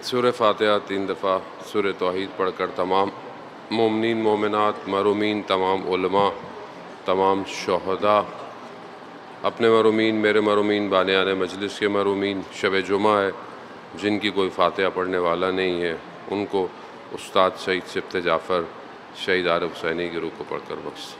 एक सुर फातह, तीन दफ़ा सुर तोहद पढ़ कर तमाम ममिन मोमिनत, मरूमिन, तमाम उलमा, तमाम शहदा, अपने मरूमिन, मेरे मरूमिन, बानियान मजलिस के मरूमिन, शब जुमा है, जिनकी कोई फातह पढ़ने वाला नहीं है, उनको उस्ताद शहीद सिफ्त जाफ़र, शहीद आरब हुसैनी के रूह को पढ़ कर बख्श।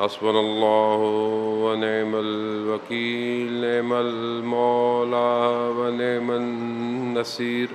बिल्लाज़ीम हसबन व नमल वकील नमल मौला व नमन नसीर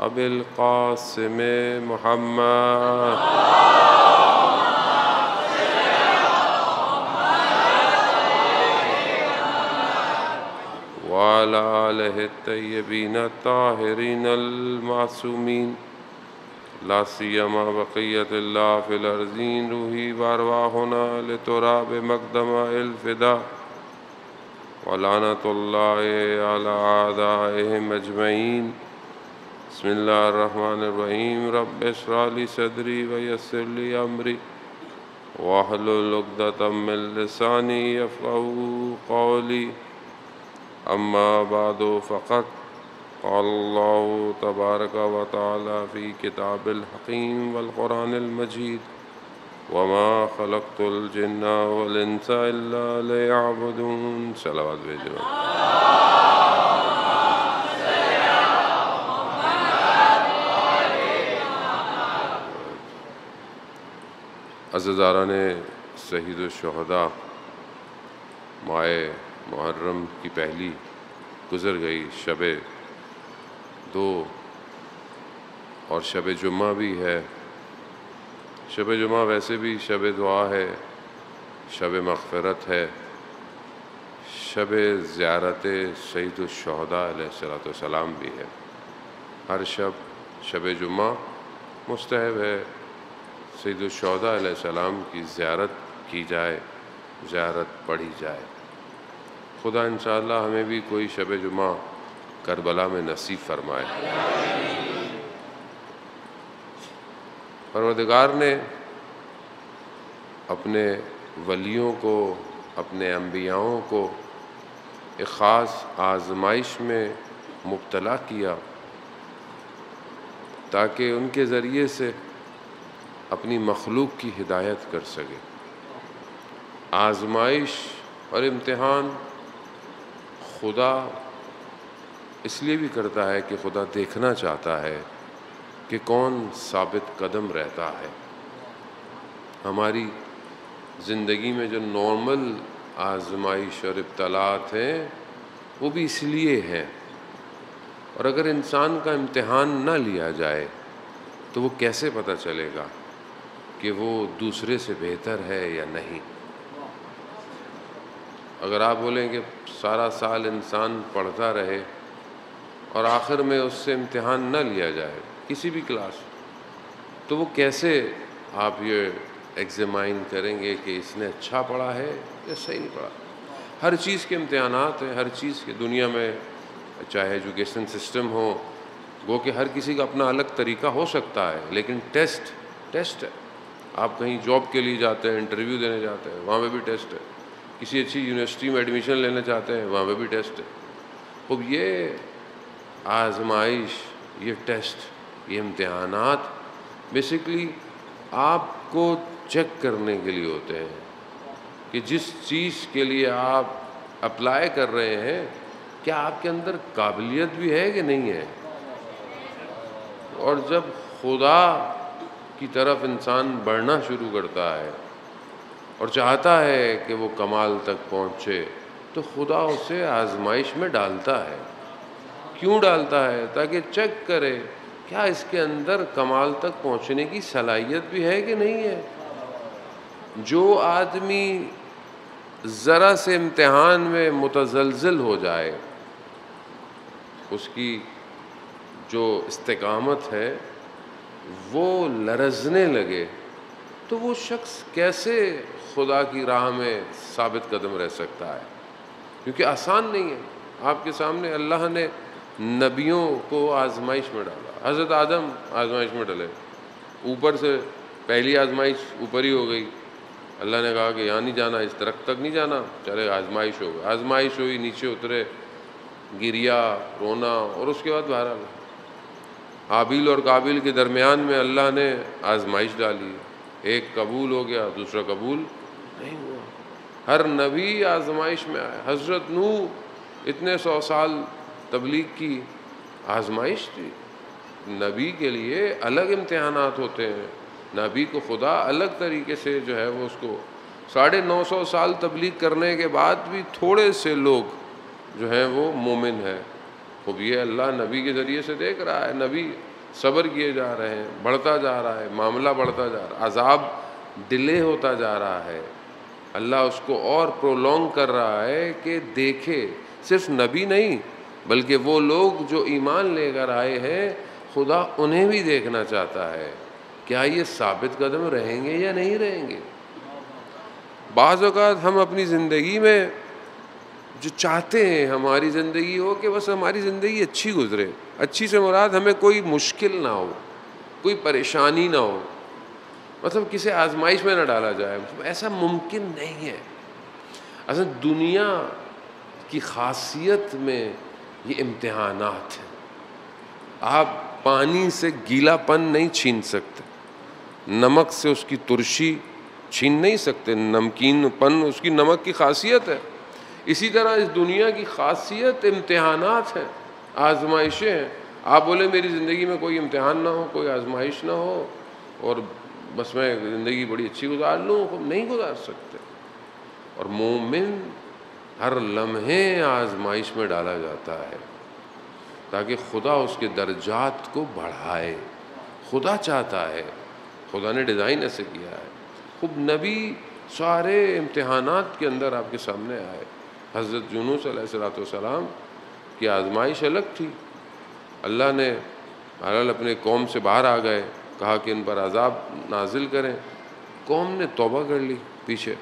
मगरिबैन जद्दल हसन वल हुसैन नबीना सैयदना अबिल कासिम मोहम्मद। वाला तय्यबीन ताहरीन अलमासूमीन। लासीमा बक़ियत फ़िलर्जीन रूही वारवाहना लतुराब मकदमा इल्फ़िदा। वलानतुल्लाम अजमैन बसमीम रब शराली सदरी वयसरली अमरी वाहलुलदातमिलसानी यफ़ू कौली अम्मा बाद फ़क़त तबारक व ताली किताबिलहकीम वलक़ुरानमजीद वमा ख़लक़तुलजन्ना वलइंसा इल्ला लियअबुदून सलावत भेजो अज़ारा ने शहीद शहदा, माए मुहर्रम की पहली गुज़र गई शब दो और शब जुम्मा भी है। शब जुम्मा वैसे भी शब दुआ है, शब मग़फ़रत है, शब ज़्यारत शहीदुलशहदा सलाम भी है। हर शब शब जुम्मा मुस्तहब है। सईदुलशहदा सलाम की ज़्यारत की जाए, ज़्यारत पढ़ी जाए। खुदा इन हमें भी कोई शब जुमा करबला में नसीब फरमाए। परवदगार ने अपने वलियों को, अपने अम्बियाओं को एक ख़ास आजमाइश में मुबतला किया, ताकि उनके ज़रिए से अपनी मखलूक की हिदायत कर सके। आजमाइश और इम्तहान खुदा इसलिए भी करता है कि खुदा देखना चाहता है कि कौन साबित कदम रहता है। हमारी ज़िंदगी में जो नॉर्मल आजमाइश और इब्तलात हैं, वो भी इसलिए हैं। और अगर इंसान का इम्तहान ना लिया जाए तो वो कैसे पता चलेगा? कि वो दूसरे से बेहतर है या नहीं। अगर आप बोलेंगे सारा साल इंसान पढ़ता रहे और आखिर में उससे इम्तिहान न लिया जाए, किसी भी क्लास तो वो कैसे आप ये एग्जामाइन करेंगे कि इसने अच्छा पढ़ा है या सही नहीं पढ़ा? हर चीज़ के इम्तहान हैं, हर चीज़ के दुनिया में, चाहे एजुकेशन सिस्टम हो, वो कि हर किसी का अपना अलग तरीका हो सकता है, लेकिन टेस्ट टेस्ट है। आप कहीं जॉब के लिए जाते हैं इंटरव्यू देने जाते हैं, वहाँ पे भी टेस्ट है। किसी अच्छी यूनिवर्सिटी में एडमिशन लेना चाहते हैं, वहाँ पे भी टेस्ट है। अब ये आजमाइश, ये टेस्ट ये इम्तहान बेसिकली आपको चेक करने के लिए होते हैं कि जिस चीज़ के लिए आप अप्लाई कर रहे हैं, क्या आपके अंदर काबिलियत भी है कि नहीं है? और जब खुदा की तरफ़ इंसान बढ़ना शुरू करता है और चाहता है कि वो कमाल तक पहुँचे तो खुदा उसे आजमाइश में डालता है। क्यों डालता है? ताकि चेक करे, क्या इसके अंदर कमाल तक पहुँचने की सलाहियत भी है कि नहीं है? जो आदमी ज़रा से इम्तहान में मुतजलजल हो जाए, उसकी जो इस्तकामत है वो लरजने लगे तो वो शख्स कैसे खुदा की राह में साबित कदम रह सकता है? क्योंकि आसान नहीं है। आपके सामने अल्लाह ने नबियों को आजमाइश में डाला। हज़रत आदम आजमाइश में डले। ऊपर से पहली आजमाइश ऊपर ही हो गई। अल्लाह ने कहा कि यहाँ नहीं जाना, इस दरख्त तक नहीं जाना। चले, आजमाइश हो आजमाइश हुई, नीचे उतरे, गिरिया, रोना और उसके बाद बाहर आ आबिल और काबिल के दरमियान में अल्लाह ने आजमाइश डाली। एक कबूल हो गया, दूसरा कबूल नहीं हुआ। हर नबी आजमाइश में आया। हज़रत नू इतने सौ साल तबलीग की आजमाइश थी। नबी के लिए अलग इम्तहान होते हैं। नबी को खुदा अलग तरीके से जो है वो उसको साढ़े नौ सौ साल तबलीग करने के बाद भी थोड़े से लोग जो हैं वो मोमिन है। खूब ये अल्लाह नबी के ज़रिए से देख रहा है, नबी सब्र किए जा रहे हैं, बढ़ता जा रहा है, मामला बढ़ता जा रहा है, अजाब डिले होता जा रहा है। अल्लाह उसको और प्रोलोंग कर रहा है कि देखे, सिर्फ़ नबी नहीं, बल्कि वो लोग जो ईमान लेकर आए हैं, खुदा उन्हें भी देखना चाहता है, क्या ये साबित कदम रहेंगे या नहीं रहेंगे? बाज़ हम अपनी ज़िंदगी में जो चाहते हैं हमारी ज़िंदगी हो कि बस हमारी ज़िंदगी अच्छी गुजरे। अच्छी से मुराद हमें कोई मुश्किल ना हो, कोई परेशानी ना हो। मतलब किसी आजमाइश में ना डाला जाए। ऐसा मुमकिन नहीं है। असल दुनिया की खासियत में ये इम्तहानात हैं। आप पानी से गीलापन नहीं छीन सकते। नमक से उसकी तुरशी छीन नहीं सकते। नमकीनपन, उसकी नमक की खासियत है। इसी तरह इस दुनिया की खासियत इम्तहानात हैं, आजमाइशें हैं। आप बोले मेरी ज़िंदगी में कोई इम्तहान ना हो, कोई आजमाइश ना हो, और बस मैं ज़िंदगी बड़ी अच्छी गुजार लूँ नहीं गुजार सकते। और मोमिन हर लम्हे आजमाइश में डाला जाता है, ताकि खुदा उसके दर्जात को बढ़ाए। खुदा चाहता है, खुदा ने डिज़ाइन ऐसे किया है। खूब नबी सारे इम्तहानात के अंदर आपके सामने आए। हज़रत यूनुस सलाम की आजमाइश अलग थी। अल्लाह ने, बहरहाल अपने कौम से बाहर आ गए, कहा कि इन पर अजाब नाजिल करें। कौम ने तोबा कर ली पीछे।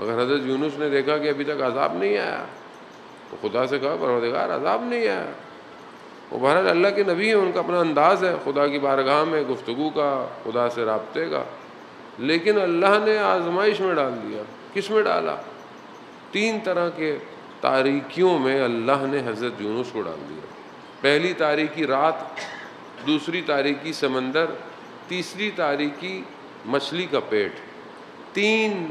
मगर हज़रत यूनुस ने देखा कि अभी तक अजाब नहीं आया। तो खुदा से कहा, परवरदिगार, अजाब नहीं आया। वो बहरहाल अल्लाह के नबी हैं, उनका अपना अंदाज़ है, खुदा की बारगाह में गुफ्तु का, खुदा से रबते का। लेकिन अल्लाह ने आजमाइश में डाल दिया। किसमें डाला? तीन तरह के तारीखियों में अल्लाह ने हज़रत यूनुस को डाल दिया। पहली तारीखी रात, दूसरी तारीखी समंदर, तीसरी तारीखी मछली का पेट। तीन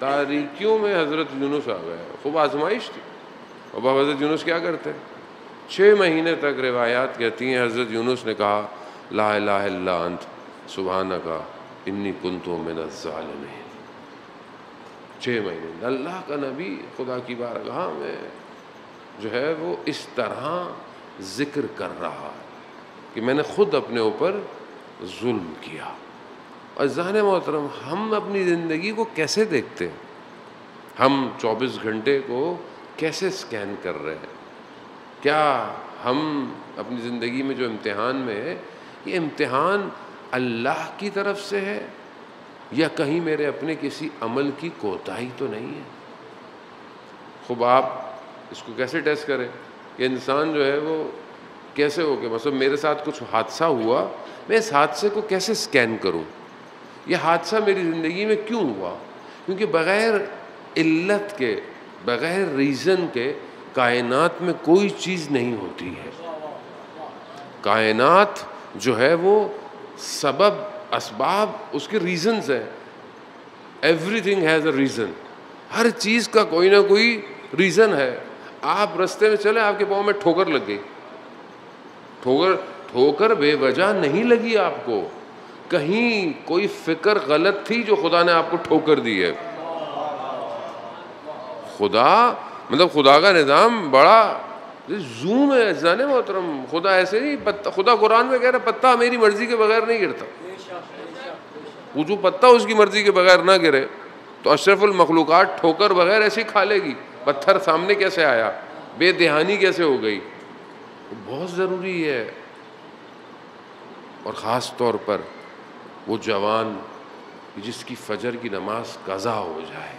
तारीखियों में हज़रत यूनुस आ गया खूब आजमाइश थी। और बाबा हज़रत यूनुस क्या करते हैं? छः महीने तक रिवायात कहती हैं, हज़रत यूनुस ने कहा, ला अंत सुबहाना का इन्नी कुंतों में ालम छः महीने। अल्लाह का नबी, खुदा की बारगाह में जो है वो इस तरह ज़िक्र कर रहा है कि मैंने ख़ुद अपने ऊपर जुल्म किया। और जहन मोहतरम, हम अपनी ज़िंदगी को कैसे देखते हैं? हम 24 घंटे को कैसे स्कैन कर रहे हैं? क्या हम अपनी ज़िंदगी में जो इम्तिहान में है, ये इम्तिहान अल्लाह की तरफ़ से है या कहीं मेरे अपने किसी अमल की कोताही तो नहीं है? खूब आप इसको कैसे टेस्ट करें? कि इंसान जो है वो कैसे हो गया? मतलब मेरे साथ कुछ हादसा हुआ, मैं इस हादसे को कैसे स्कैन करूँ? यह हादसा मेरी ज़िंदगी में क्यों हुआ? क्योंकि बग़ैर इल्लत के, बग़ैर रीज़न के कायनात में कोई चीज़ नहीं होती है। कायनात जो है वो सबब असबाब, उसके रीज़न्स हैं। एवरीथिंग हैज़ अ रीज़न हर चीज़ का कोई ना कोई रीज़न है। आप रास्ते में चले, आपके पाँव में ठोकर लग गई। ठोकर ठोकर बेवजह नहीं लगी आपको। कहीं कोई फ़िक्र गलत थी जो खुदा ने आपको ठोकर दी है? खुदा मतलब खुदा का निज़ाम बड़ा जूम है, जाने मोहतरम। खुदा ऐसे नहीं, पत्ता खुदा कुरान में कह रहा पत्ता मेरी मर्ज़ी के बगैर नहीं गिरता। वो जो पत्ता उसकी मर्ज़ी के बगैर ना गिरे तो अशरफुल मखलूक़ात ठोकर बगैर ऐसे खा लेगी। पत्थर सामने कैसे आया? बेदहानी कैसे हो गई? तो बहुत ज़रूरी है। और ख़ास तौर पर वो जवान जिसकी फजर की नमाज़ कज़ा हो जाए,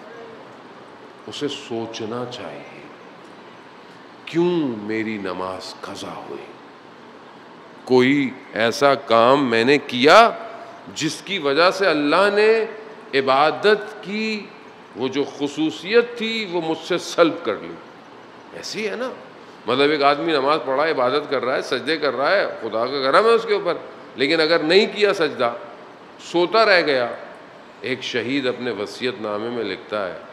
उसे सोचना चाहिए। क्यों मेरी नमाज़ कज़ा हुई? कोई ऐसा काम मैंने किया जिसकी वजह से अल्लाह ने इबादत की, वो जो खसूसियत थी, वो मुझसे सल्ब कर ली। ऐसी है ना? मतलब एक आदमी नमाज़ पढ़ा, इबादत कर रहा है, सजदे कर रहा है, खुदा का करम है उसके ऊपर, लेकिन अगर नहीं किया सजदा, सोता रह गया, एक शहीद अपने वसीयत नामे में लिखता है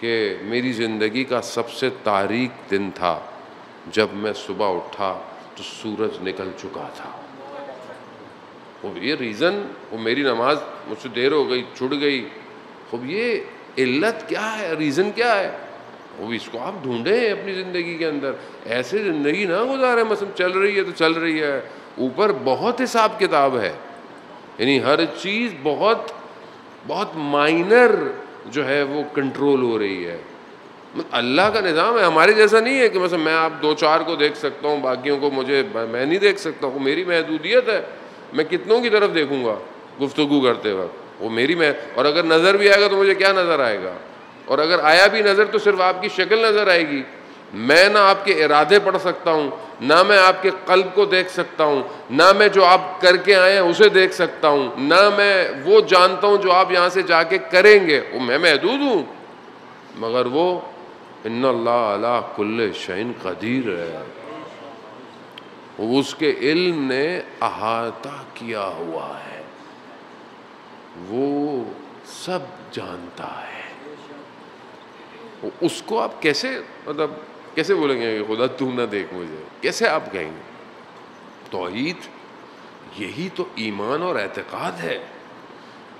कि मेरी ज़िंदगी का सबसे तारीख दिन था, जब मैं सुबह उठा तो सूरज निकल चुका था। वो ये रीज़न वो मेरी नमाज़ मुझसे देर हो गई, छुट गई। अब ये इल्लत क्या है? रीज़न क्या है? वो इसको आप ढूंढें अपनी ज़िंदगी के अंदर। ऐसे ज़िंदगी ना गुजारे मसम चल रही है तो चल रही है। ऊपर बहुत हिसाब किताब है। यानी हर चीज़ बहुत बहुत माइनर जो है वो कंट्रोल हो रही है। मतलब अल्लाह का निज़ाम है, हमारे जैसा नहीं है कि मतलब मैं आप दो चार को देख सकता हूँ, बाकियों को मुझे मैं नहीं देख सकता, वो मेरी महदूदियत है, मैं कितनों की तरफ़ देखूँगा गुफ्तु करते वक्त, वो मेरी मैं और अगर नज़र भी आएगा तो मुझे क्या नज़र आएगा? और अगर आया भी नज़र तो सिर्फ़ आपकी शक्ल नज़र आएगी। मैं ना आपके इरादे पढ़ सकता हूँ, ना मैं आपके कल्ब को देख सकता हूँ, ना मैं जो आप करके आए हैं उसे देख सकता हूँ, ना मैं वो जानता हूँ जो आप यहाँ से जाके करेंगे। वो मैं महदूद हूँ। मगर वो इन्ला कुल्ल कदीर है। उसके इल्म ने अहाता किया हुआ है। वो सब जानता है। उसको आप कैसे मतलब कैसे बोलेंगे कि खुदा तू ना देख मुझे। कैसे आप कहेंगे? तोहीद? यही तो ईमान और एतक़ाद है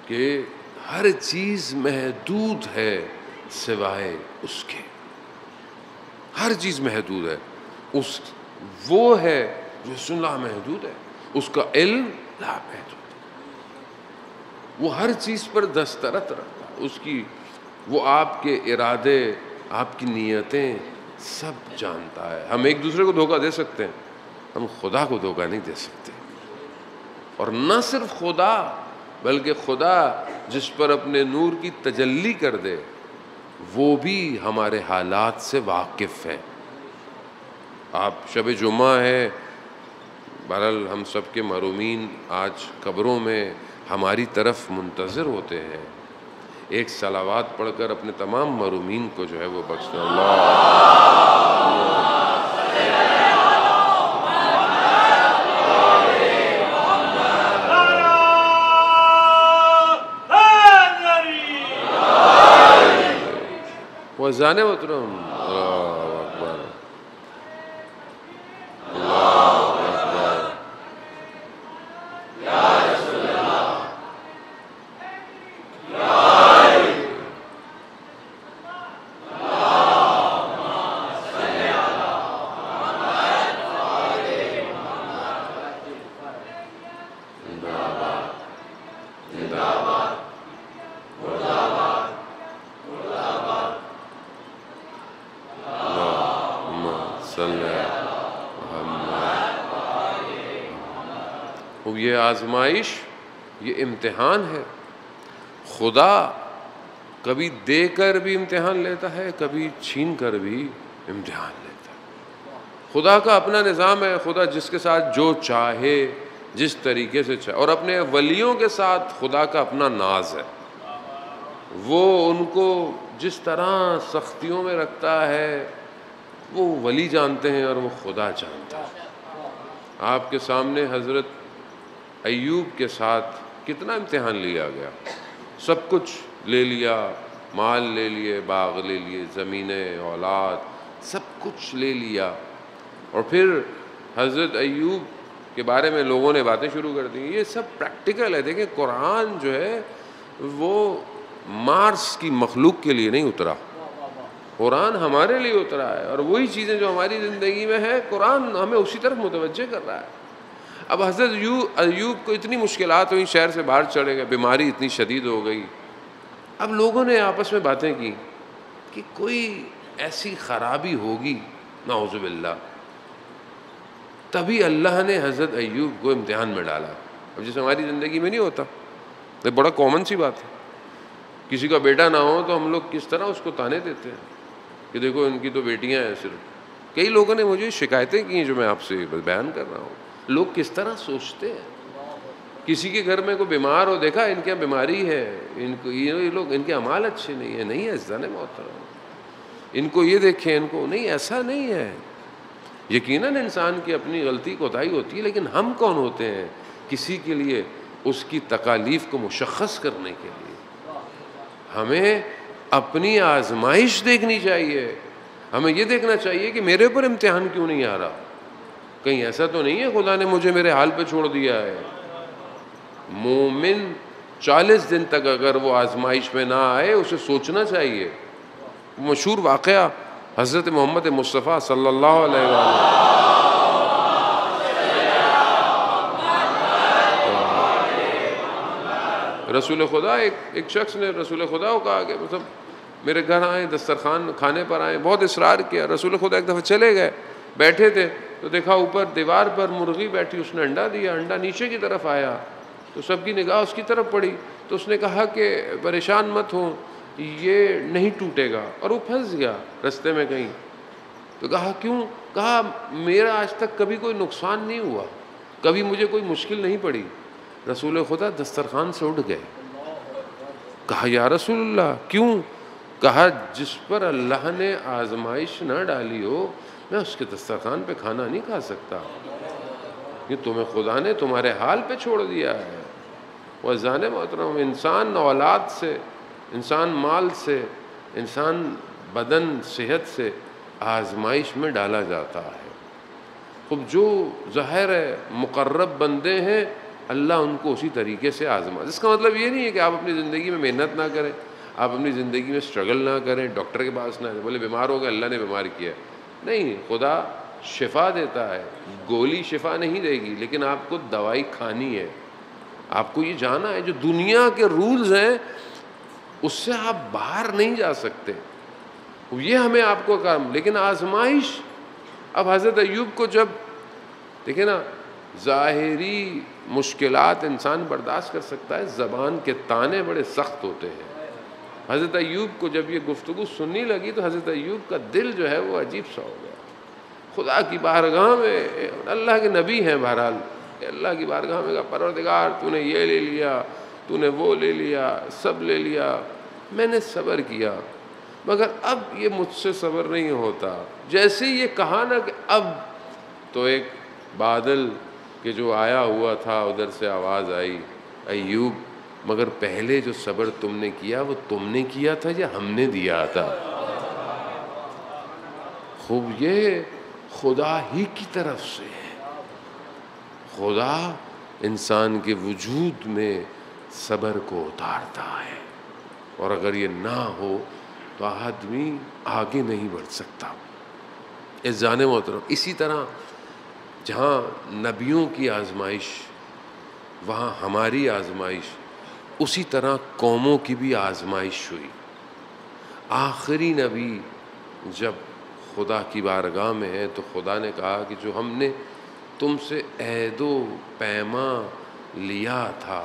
कि हर चीज़ महदूद है सिवाय उसके। हर चीज़ महदूद है। उस, वो है जो सुनला महदूद है। उसका इल्म ला महदूद वो हर चीज़ पर दस्तरत रखता उसकी, वो आपके इरादे, आपकी नीयतें सब जानता है। हम एक दूसरे को धोखा दे सकते हैं। हम खुदा को धोखा नहीं दे सकते। और न सिर्फ़ खुदा, बल्कि खुदा जिस पर अपने नूर की तजल्ली कर दे, वो भी हमारे हालात से वाकिफ़ है। आप शब जुमा है। बहरल हम सब के मरूमिन आज कब्रों में हमारी तरफ़ मुंतज़र होते हैं। एक सलावात पढ़कर अपने तमाम मरूमीन को जो है वो बख्शना वजान मतरम आजमाइश, ये इम्तिहान है। खुदा कभी देकर भी इम्तिहान लेता है, कभी छीन कर भी इम्तिहान लेता है। खुदा का अपना निज़ाम है, खुदा जिसके साथ जो चाहे, जिस तरीके से चाहे, और अपने वलियों के साथ खुदा का अपना नाज है। वो उनको जिस तरह सख्तियों में रखता है, वो वली जानते हैं और वो खुदा जानता है। आपके सामने हज़रत अयूब के साथ कितना इम्तहान लिया गया? सब कुछ ले लिया, माल ले लिए, बाग ले लिए, ज़मीनें, औलाद, सब कुछ ले लिया। और फिर हज़रत अयूब के बारे में लोगों ने बातें शुरू कर दी। ये सब प्रैक्टिकल है। देखें, कुरान जो है, वो मार्स की मखलूक के लिए नहीं उतरा। कुरान हमारे लिए उतरा है। और वही चीज़ें जो हमारी ज़िंदगी में है, कुरान हमें उसी तरफ़ मुतवजह कर रहा है। अब हज़रत यू अयूब को इतनी मुश्किल हुई, शहर से बाहर चढ़े गए, बीमारी इतनी शदीद हो गई। अब लोगों ने आपस में बातें की कि कोई ऐसी ख़राबी होगी नाउज़बिल्ला तभी अल्लाह ने हज़रत अयूब को इम्तहान में डाला। अब जैसे हमारी ज़िंदगी में नहीं होता। तो बड़ा कॉमन सी बात है। किसी का बेटा ना हो तो हम लोग किस तरह उसको ताने देते हैं? कि देखो, इनकी तो बेटियाँ हैं सिर्फ़। कई लोगों ने मुझे शिकायतें की जो मैं आपसे बयान कर रहा हूँ। लोग किस तरह सोचते हैं? किसी के घर में कोई बीमार हो, देखा, इनके यहाँ बीमारी है, इनको, ये लोग, इनके अमाल अच्छे नहीं है। नहीं है जान मोहतरम इनको ये देखें, इनको, नहीं, ऐसा नहीं है। यकीनन इंसान की अपनी गलती, कोताही होती है, लेकिन हम कौन होते हैं किसी के लिए उसकी तकालीफ को मुशखस करने के लिए? हमें अपनी आजमाइश देखनी चाहिए। हमें ये देखना चाहिए कि मेरे ऊपर इम्तिहान क्यों नहीं आ रहा? कहीं ऐसा तो नहीं है, खुदा ने मुझे मेरे हाल पे छोड़ दिया है। मोमिन चालीस दिन तक अगर वो आजमाइश में ना आए, उसे सोचना चाहिए। मशहूर वाक़ हज़रत मोहम्मद मुस्तफ़ा सल्लल्लाहु अलैहि वसल्लम। रसूल खुदा, एक एक शख्स ने रसूल खुदा को कहा कि मतलब मेरे घर आए, दस्तरखान खाने पर आए, बहुत इसरार किया। रसूल खुदा एक दफ़ा चले गए, बैठे थे। तो देखा ऊपर दीवार पर मुर्गी बैठी, उसने अंडा दिया, अंडा नीचे की तरफ़ आया तो सबकी निगाह उसकी तरफ़ पड़ी तो उसने कहा कि परेशान मत हो, ये नहीं टूटेगा, और वो फंस गया रास्ते में कहीं। तो कहा, क्यों? कहा, मेरा आज तक कभी कोई नुकसान नहीं हुआ, कभी मुझे कोई मुश्किल नहीं पड़ी। रसूल खुदा दस्तरखान से उठ गए। कहा, या रसूल्ला क्यों? कहा, जिस पर अल्लाह ने आजमाइश ना डाली हो मैं उसके दस्तरखान पे खाना नहीं खा सकता। ये तुम्हें खुदा ने तुम्हारे हाल पे छोड़ दिया है। वह जान मोहतरम, इंसान औलाद से, इंसान माल से, इंसान बदन, सेहत से आजमाइश में डाला जाता है। खूब जो ज़ाहिर है, मुकर्रब बंदे हैं, अल्लाह उनको उसी तरीके से आजमा इसका मतलब ये नहीं है कि आप अपनी ज़िंदगी में मेहनत ना करें, आप अपनी ज़िंदगी में स्ट्रगल ना करें, डॉक्टर के पास ना बोले, बीमार हो गए, अल्लाह ने बीमार किया नहीं, खुदा शिफा देता है। गोली शिफा नहीं देगी, लेकिन आपको दवाई खानी है। आपको ये जाना है, जो दुनिया के रूल्स हैं, उससे आप बाहर नहीं जा सकते। ये हमें आपको काम, लेकिन आजमाइश, अब हज़रत अयूब को जब, देखे ना, ज़ाहरी मुश्किलात इंसान बर्दाश्त कर सकता है, ज़बान के ताने बड़े सख्त होते हैं। हज़रत अयूब को जब ये गुफ्तु सुननी लगी तो हज़रत अयूब का दिल जो है वो अजीब सा हो गया। खुदा की बारगाह में, अल्लाह के नबी हैं बहरहाल। अल्लाह की बारगाह में कहा, परवरदिगार, तूने ये ले लिया, तूने वो ले लिया, सब ले लिया। मैंने सब्र किया, मगर अब ये मुझसे सब्र नहीं होता। जैसे ये कहा ना कि अब तो एक बादल के जो आया हुआ था, उधर से आवाज़ आई अयूब मगर पहले जो सब्र तुमने किया, वो तुमने किया था या हमने दिया था? खूब ये खुदा ही की तरफ़ से है। खुदा इंसान के वजूद में सब्र को उतारता है। और अगर ये ना हो तो आदमी आगे नहीं बढ़ सकता। इस जाने मोहतरम, इसी तरह जहाँ नबियों की आजमाइश, वहाँ हमारी आजमाइश उसी तरह कौमों की भी आजमाइश हुई। आखिरी नबी जब खुदा की बारगाह में है तो खुदा ने कहा कि जो हमने तुमसे अहदो पैमा लिया था,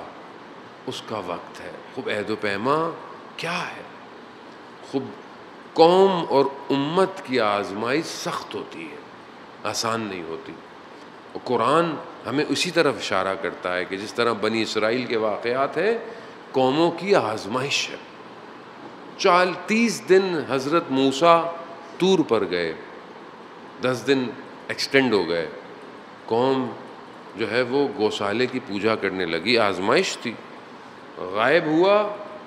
उसका वक्त है। खूब अहद पैमा क्या है? खूब कौम और उम्मत की आजमाइश सख्त होती है, आसान नहीं होती। कुरान हमें उसी तरफ़ इशारा करता है कि जिस तरह बनी इसराइल के वाक़ात हैं कौमों की आजमाइश है। चाल तीस दिन हज़रत मूसा तूर पर गए। दस दिन एक्सटेंड हो गए। कौम जो है वो गौशाले की पूजा करने लगी। आजमाइश थी। गायब हुआ,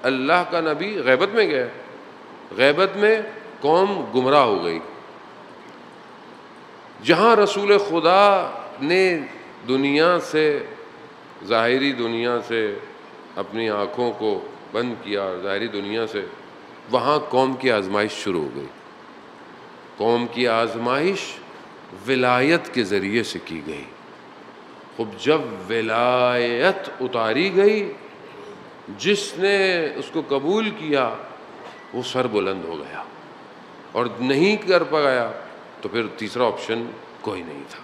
अल्लाह का नबी गैबत में गया। गैबत में कौम गुमराह हो गई। जहाँ रसूल खुदा ने दुनिया से, ज़ाहरी दुनिया से अपनी आँखों को बंद किया ज़ाहरी दुनिया से, वहाँ कौम की आजमाइश शुरू हो गई। कौम की आजमाइश विलायत के ज़रिए से की गई। खूब जब विलायत उतारी गई, जिसने उसको कबूल किया, वो सर बुलंद हो गया। और नहीं कर पाया तो फिर तीसरा ऑप्शन कोई नहीं था।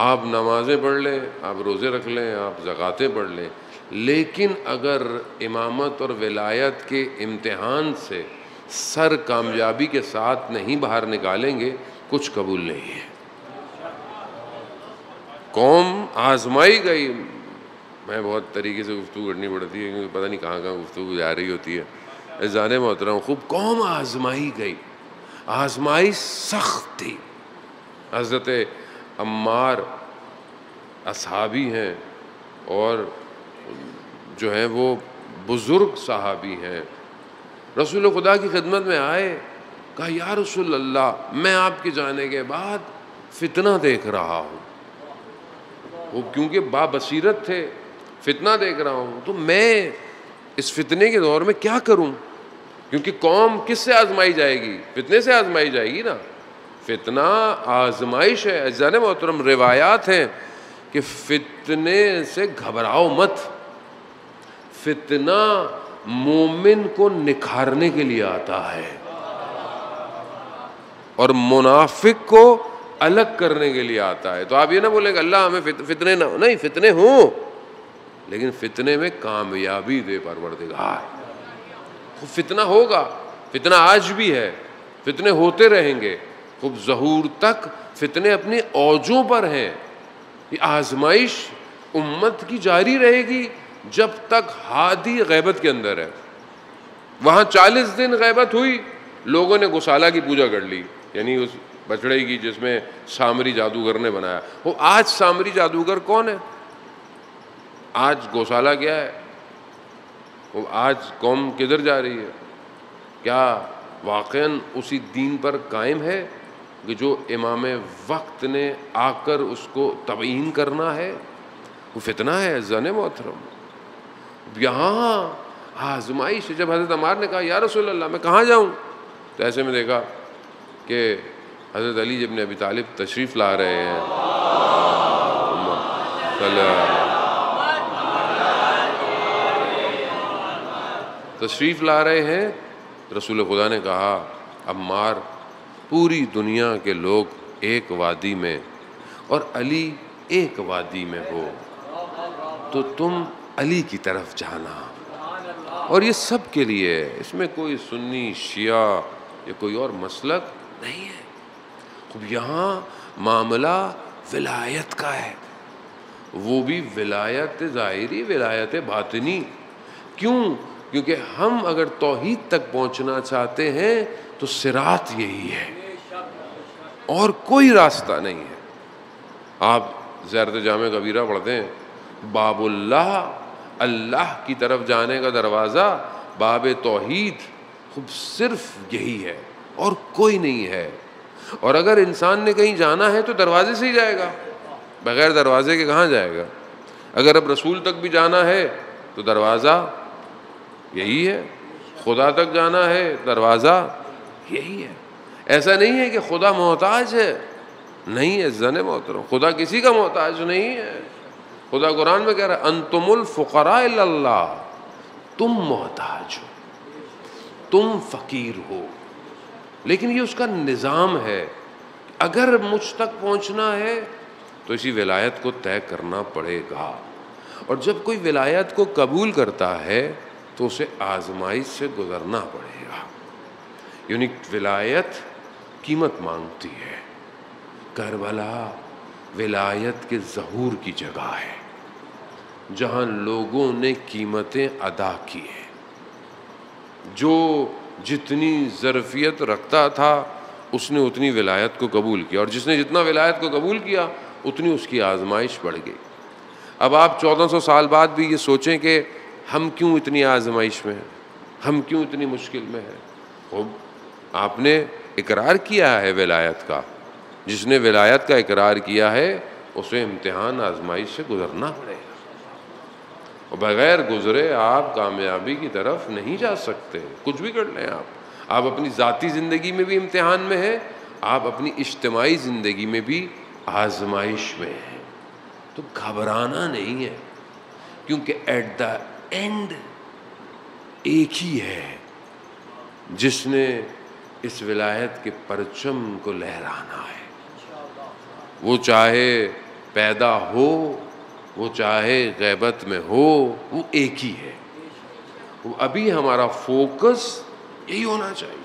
आप नमाज़ें पढ़ लें, आप रोज़े रख लें, आप ज़क़ातें पढ़ लें लेकिन अगर इमामत और विलायत के इम्तहान से सर कामयाबी के साथ नहीं बाहर निकालेंगे, कुछ कबूल नहीं है। कौम आजमाई गई। मैं बहुत तरीके से गुफ्तु करनी पड़ती है, क्योंकि पता नहीं कहाँ कहाँ गुफ्तु जा रही होती है। जाने हूँ खूब कौम आजमाई गई। आजमाई सख्त थी। हज़रत अम्मार, असहाबी हैं और जो हैं वो बुज़ुर्ग साहबी हैं। रसूल खुदा की खिदमत में आए, कहा, या रसूल अल्लाह मैं आपके जाने के बाद फितना देख रहा हूँ। वो क्योंकि बाबसीरत थे, फितना देख रहा हूँ तो मैं इस फितने के दौर में क्या करूँ? क्योंकि कौम किस से आजमाई जाएगी? फितने से आजमाई जाएगी ना। फितना आजमाइश है अजान मोहतरम रिवायात हैं कि फितने से घबराओ मत। फितना मोमिन को निखारने के लिए आता है और मुनाफिक को अलग करने के लिए आता है। तो आप ये ना बोलेंगे अल्लाह हमें फित, फितने ना नहीं फितने हों लेकिन फितने में कामयाबी दे परवरदिगार। खूब फितना होगा फितना आज भी है फितने होते रहेंगे। खूब जहूर तक फितने अपने औजों पर हैं। ये आजमाइश उम्मत की जारी रहेगी जब तक हादी गैबत के अंदर है। वहाँ चालीस दिन गैबत हुई, लोगों ने गुसाला की पूजा कर ली, यानी उस बछड़े की जिसमें सामरी जादूगर ने बनाया। वो आज सामरी जादूगर कौन है? आज गौशाला क्या है। वो आज कौम किधर जा रही है? क्या वाकन उसी दीन पर कायम है कि जो इमाम वक्त ने आकर उसको तबीन करना है? वो फितना है, जन मोहतरम। यहाँ आजमाइश जब हज़रत अमार ने कहा, या रसूल अल्लाह मैं कहाँ जाऊँ? तो ऐसे में देखा कि हज़रत अली जब ने अभी तालिब तशरीफ़ ला रहे हैं। तशरीफ़ ला रहे हैं। रसूल खुदा ने कहा अम्मार पूरी दुनिया के लोग एक वादी में और अली एक वादी में हो। तो तुम अली की तरफ़ जाना। और ये सब के लिए, इसमें कोई सुन्नी, शिया या कोई और मसलक नहीं है। खूब यहाँ मामला विलायत का है। वो भी विलायत ज़ाहिरी, विलायत बातनी। क्यों? क्योंकि हम अगर तोहीद तक पहुँचना चाहते हैं तो सिरात यही है। और कोई रास्ता नहीं है। आप ज़ैरत जाम कबीरा पढ़ते हैं, बाबुल्लाह अल्लाह की तरफ़ जाने का दरवाज़ा बाब तोहीद खूब सिर्फ़ यही है और कोई नहीं है। और अगर इंसान ने कहीं जाना है तो दरवाजे से ही जाएगा, बगैर दरवाजे के कहाँ जाएगा? अगर अब रसूल तक भी जाना है तो दरवाज़ा यही है, खुदा तक जाना है, दरवाज़ा यही है। ऐसा नहीं है कि खुदा मोहताज है, नहीं है जन मोहतरम खुदा किसी का मोहताज नहीं है। खुदा कुरान में कह रहा है अनतुमुल फ़ुकरा तुम मोहताज हो, तुम फ़कीर हो। लेकिन ये उसका निज़ाम है अगर मुझ तक पहुँचना है तो इसी विलायत को तय करना पड़ेगा। और जब कोई विलायत को कबूल करता है तो उसे आजमाइश से गुजरना पड़ेगा। यानी विलायत कीमत मांगती है। करबला विलायत के जहूर की जगह है। जहाँ लोगों ने कीमतें अदा की हैं। जो जितनी ज़रफ़ियत रखता था, उसने उतनी विलायत को कबूल किया। और जिसने जितना विलायत को कबूल किया, उतनी उसकी आजमाइश बढ़ गई। अब आप 1400 साल बाद भी ये सोचें कि हम क्यों इतनी आजमाइश में हैं? हम क्यों इतनी मुश्किल में हैं? वो आपने इकरार किया है विलायत का। जिसने विलायत का इकरार किया है, उसे इम्तहान आजमाइश से गुजरना पड़ेगा। और बगैर गुजरे आप कामयाबी की तरफ़ नहीं जा सकते। कुछ भी कर लें आप। आप अपनी ज़ाती ज़िंदगी में भी इम्तहान में हैं, आप अपनी इज्तमाही ज़िंदगी में भी आजमाइश में हैं। तो घबराना नहीं है, क्योंकि एट द एंड एक ही है, जिसने इस विलायत के परचम को लहराना है। वो चाहे पैदा हो वो चाहे गैबत में हो, वो एक ही है। वो अभी हमारा फोकस यही होना चाहिए।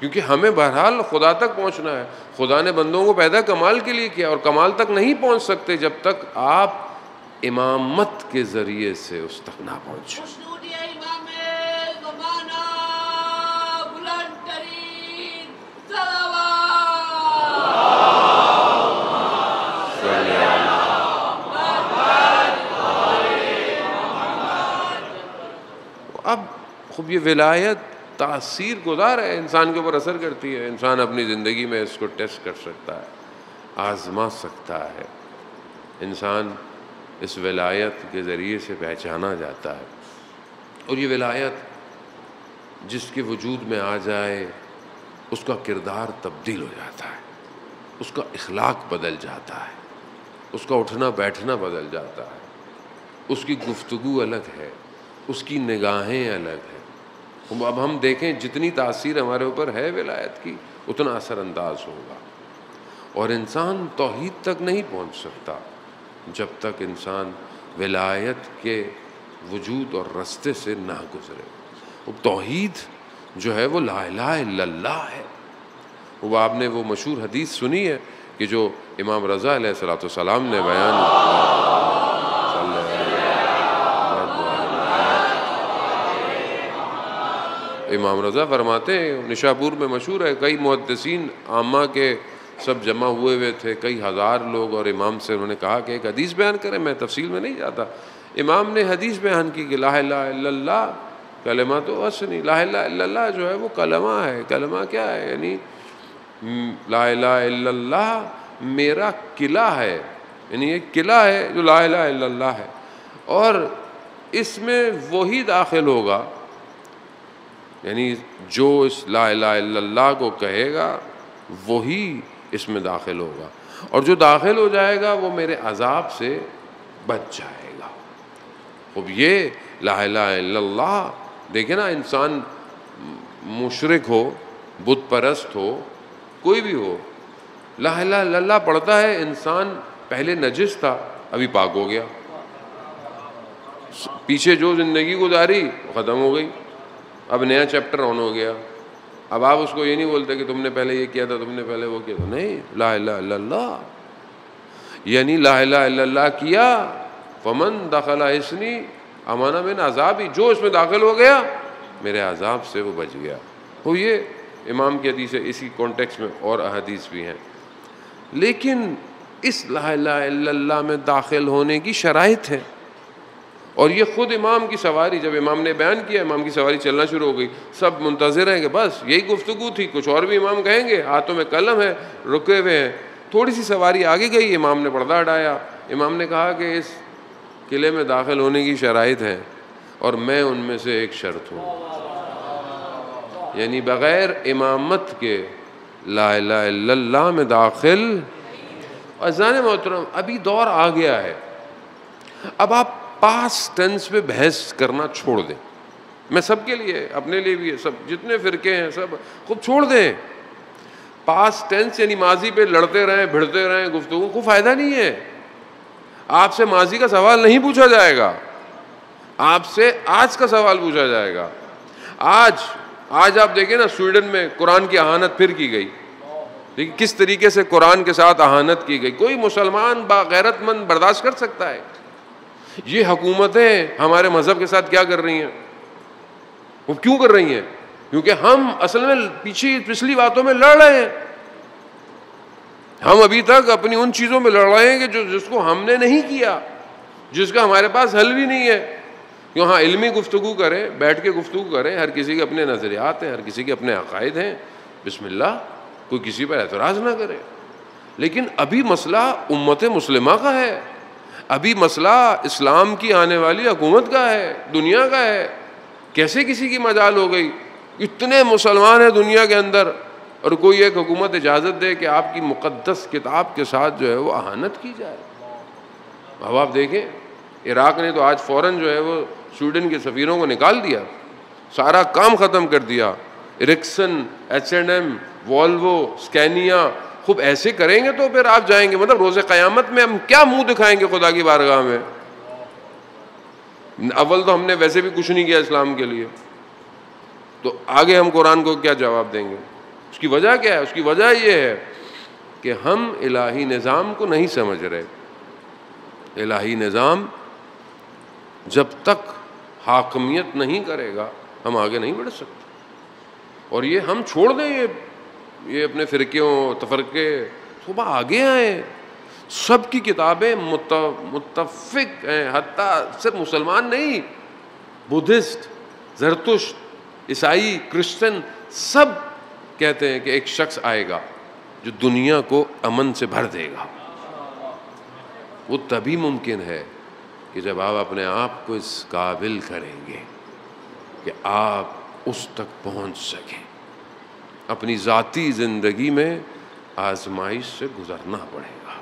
क्योंकि हमें बहरहाल खुदा तक पहुँचना है। खुदा ने बंदों को पैदा कमाल के लिए किया और कमाल तक नहीं पहुँच सकते जब तक आप इमामत के ज़रिए से उस तक ना पहुँचे। खूब ये विलायत, तासीर गुजार है, इंसान के ऊपर असर करती है। इंसान अपनी ज़िंदगी में इसको टेस्ट कर सकता है, आजमा सकता है। इंसान इस विलायत के ज़रिए से पहचाना जाता है। और ये विलायत जिसके वजूद में आ जाए, उसका किरदार तब्दील हो जाता है। उसका इखलाक बदल जाता है। उसका उठना बैठना बदल जाता है। उसकी गुफ्तगु अलग है। उसकी निगाहें अलग हैं। अब हम देखें जितनी तासीर हमारे ऊपर है विलायत की, उतना असरअंदाज होगा। और इंसान तोहहीद तक नहीं पहुँच सकता, जब तक इंसान विलायत के वजूद और रस्ते से ना गुजरे। वो तोहहीद जो है वो ला ला है। वो आपने वो मशहूर हदीस सुनी है कि जो इमाम रज़ा सलाम ने बयान इमाम रज़ा फरमाते हैं, निशापुर में मशहूर है, कई मुहदसिन आमा के सब जमा हुए हुए थे, कई हज़ार लोग और इमाम से उन्होंने कहा कि एक हदीस बयान करें, मैं तफसील में नहीं जाता। इमाम ने हदीस बयान की कि लाला कलमा तो बस नहीं ला जो है वो कलमा है, कलमा क्या है? यानी ला मेरा किला है, यानी एक किला है जो ला है। और इसमें वही दाखिल होगा यानी जो इस ला ला को कहेगा, वही इसमें दाखिल होगा। और जो दाखिल हो जाएगा, वो मेरे अजाब से बच जाएगा। अब ये ला देखे ना, इंसान मुशरक हो बुत परस्त हो, कोई भी हो, ला ला पढ़ता है, इंसान पहले नजिस था, अभी पाक हो गया। पीछे जो ज़िंदगी गुजारी ख़त्म हो गई। अब नया चैप्टर ऑन हो गया। अब आप उसको ये नहीं बोलते कि तुमने पहले ये किया था, तुमने पहले वो किया था। नहीं, ला ला यानी ला ला किया, फमन दखला इसनी, अमाना में अजाब ही जो इसमें दाखिल हो गया, मेरे अजाब से वो बच गया। तो ये इमाम की हदीस है इसी कॉन्टेक्स में और अहदीस भी हैं। लेकिन इस ला में दाखिल होने की शराइत है। और ये ख़ुद इमाम की सवारी, जब इमाम ने बयान किया, इमाम की सवारी चलना शुरू हो गई। सब मुंतज़र हैं कि बस यही गुफ्तु थी, कुछ और भी इमाम कहेंगे, हाथों में कलम है, रुके हुए हैं। थोड़ी सी सवारी आगे गई, इमाम ने पर्दा हटाया। इमाम ने कहा कि इस किले में दाखिल होने की शराइत है और मैं उनमें से एक शर्त हूँ। यानी बग़ैर इमामत के ला में दाखिल, अजान मोहतरम, अभी दौर आ गया है। अब आप पास टेंस पे बहस करना छोड़ दें। मैं सबके लिए, अपने लिए भी है, सब जितने फिरके हैं, सब खूब छोड़ दें। पास टेंस यानी माजी पे लड़ते रहें, भिड़ते रहें गुफ्तु को फ़ायदा नहीं है। आपसे माजी का सवाल नहीं पूछा जाएगा। आपसे आज का सवाल पूछा जाएगा। आज आज आप देखें ना, स्वीडन में कुरान की अहानत फिर की गई। देखिए किस तरीके से कुरान के साथ अहानत की गई? कोई मुसलमान बागैरतमंद बर्दाश्त कर सकता है। ये हुकूमतें हमारे मज़हब के साथ क्या कर रही हैं? वो क्यों कर रही हैं? क्योंकि हम असल में पीछे पिछली बातों में लड़ रहे हैं। हम अभी तक अपनी उन चीज़ों में लड़ रहे हैं कि जो, जिसको हमने नहीं किया, जिसका हमारे पास हल भी नहीं है। क्यों? हाँ इल्मी गुफ्तु करें, बैठ के गुफ्तु करें। हर किसी के अपने नज़रियात हैं, हर किसी के अपने अकायद हैं। बिस्मिल्लाह, कोई किसी पर एतराज़ ना करे। लेकिन अभी मसला उम्मत मुसलिमा का है। अभी मसला इस्लाम की आने वाली हुकूमत का है, दुनिया का है। कैसे किसी की मजाल हो गई? इतने मुसलमान हैं दुनिया के अंदर। और कोई एक हुकूमत इजाज़त दे कि आपकी मुक़दस किताब के साथ जो है वो अहानत की जाए। अब आप देखें, इराक़ ने तो आज फ़ौर जो है वो स्वीडन के सफ़ीरों को निकाल दिया। सारा काम ख़त्म कर दिया। Ericsson H and M, Volvo, Scania खूब ऐसे करेंगे तो फिर आप जाएँगे। मतलब रोज़े क़यामत में हम क्या मुँह दिखाएँगे खुदा की बारगाह में? अव्वल तो हमने वैसे भी कुछ नहीं किया इस्लाम के लिए। तो आगे हम कुरान को क्या जवाब देंगे? उसकी वजह क्या है? उसकी वजह यह है कि हम इलाही निज़ाम को नहीं समझ रहे। इलाही निज़ाम जब तक हाकमियत नहीं करेगा, हम आगे नहीं बढ़ सकते। और ये हम छोड़ दें ये ये अपने फ़िरक़ों तफरक़े सुबह आगे आए। सब की किताबें मुतफ़िक हैं हती सिर्फ़ मुसलमान नहीं, बुद्धिस्ट जरतुश ईसाई, क्रिश्चियन सब कहते हैं कि एक शख्स आएगा जो दुनिया को अमन से भर देगा। वो तभी मुमकिन है कि जब आप अपने आप को इस काबिल करेंगे कि आप उस तक पहुँच सकें। अपनी ज़ाती ज़िंदगी में आजमाइश से गुज़रना पड़ेगा।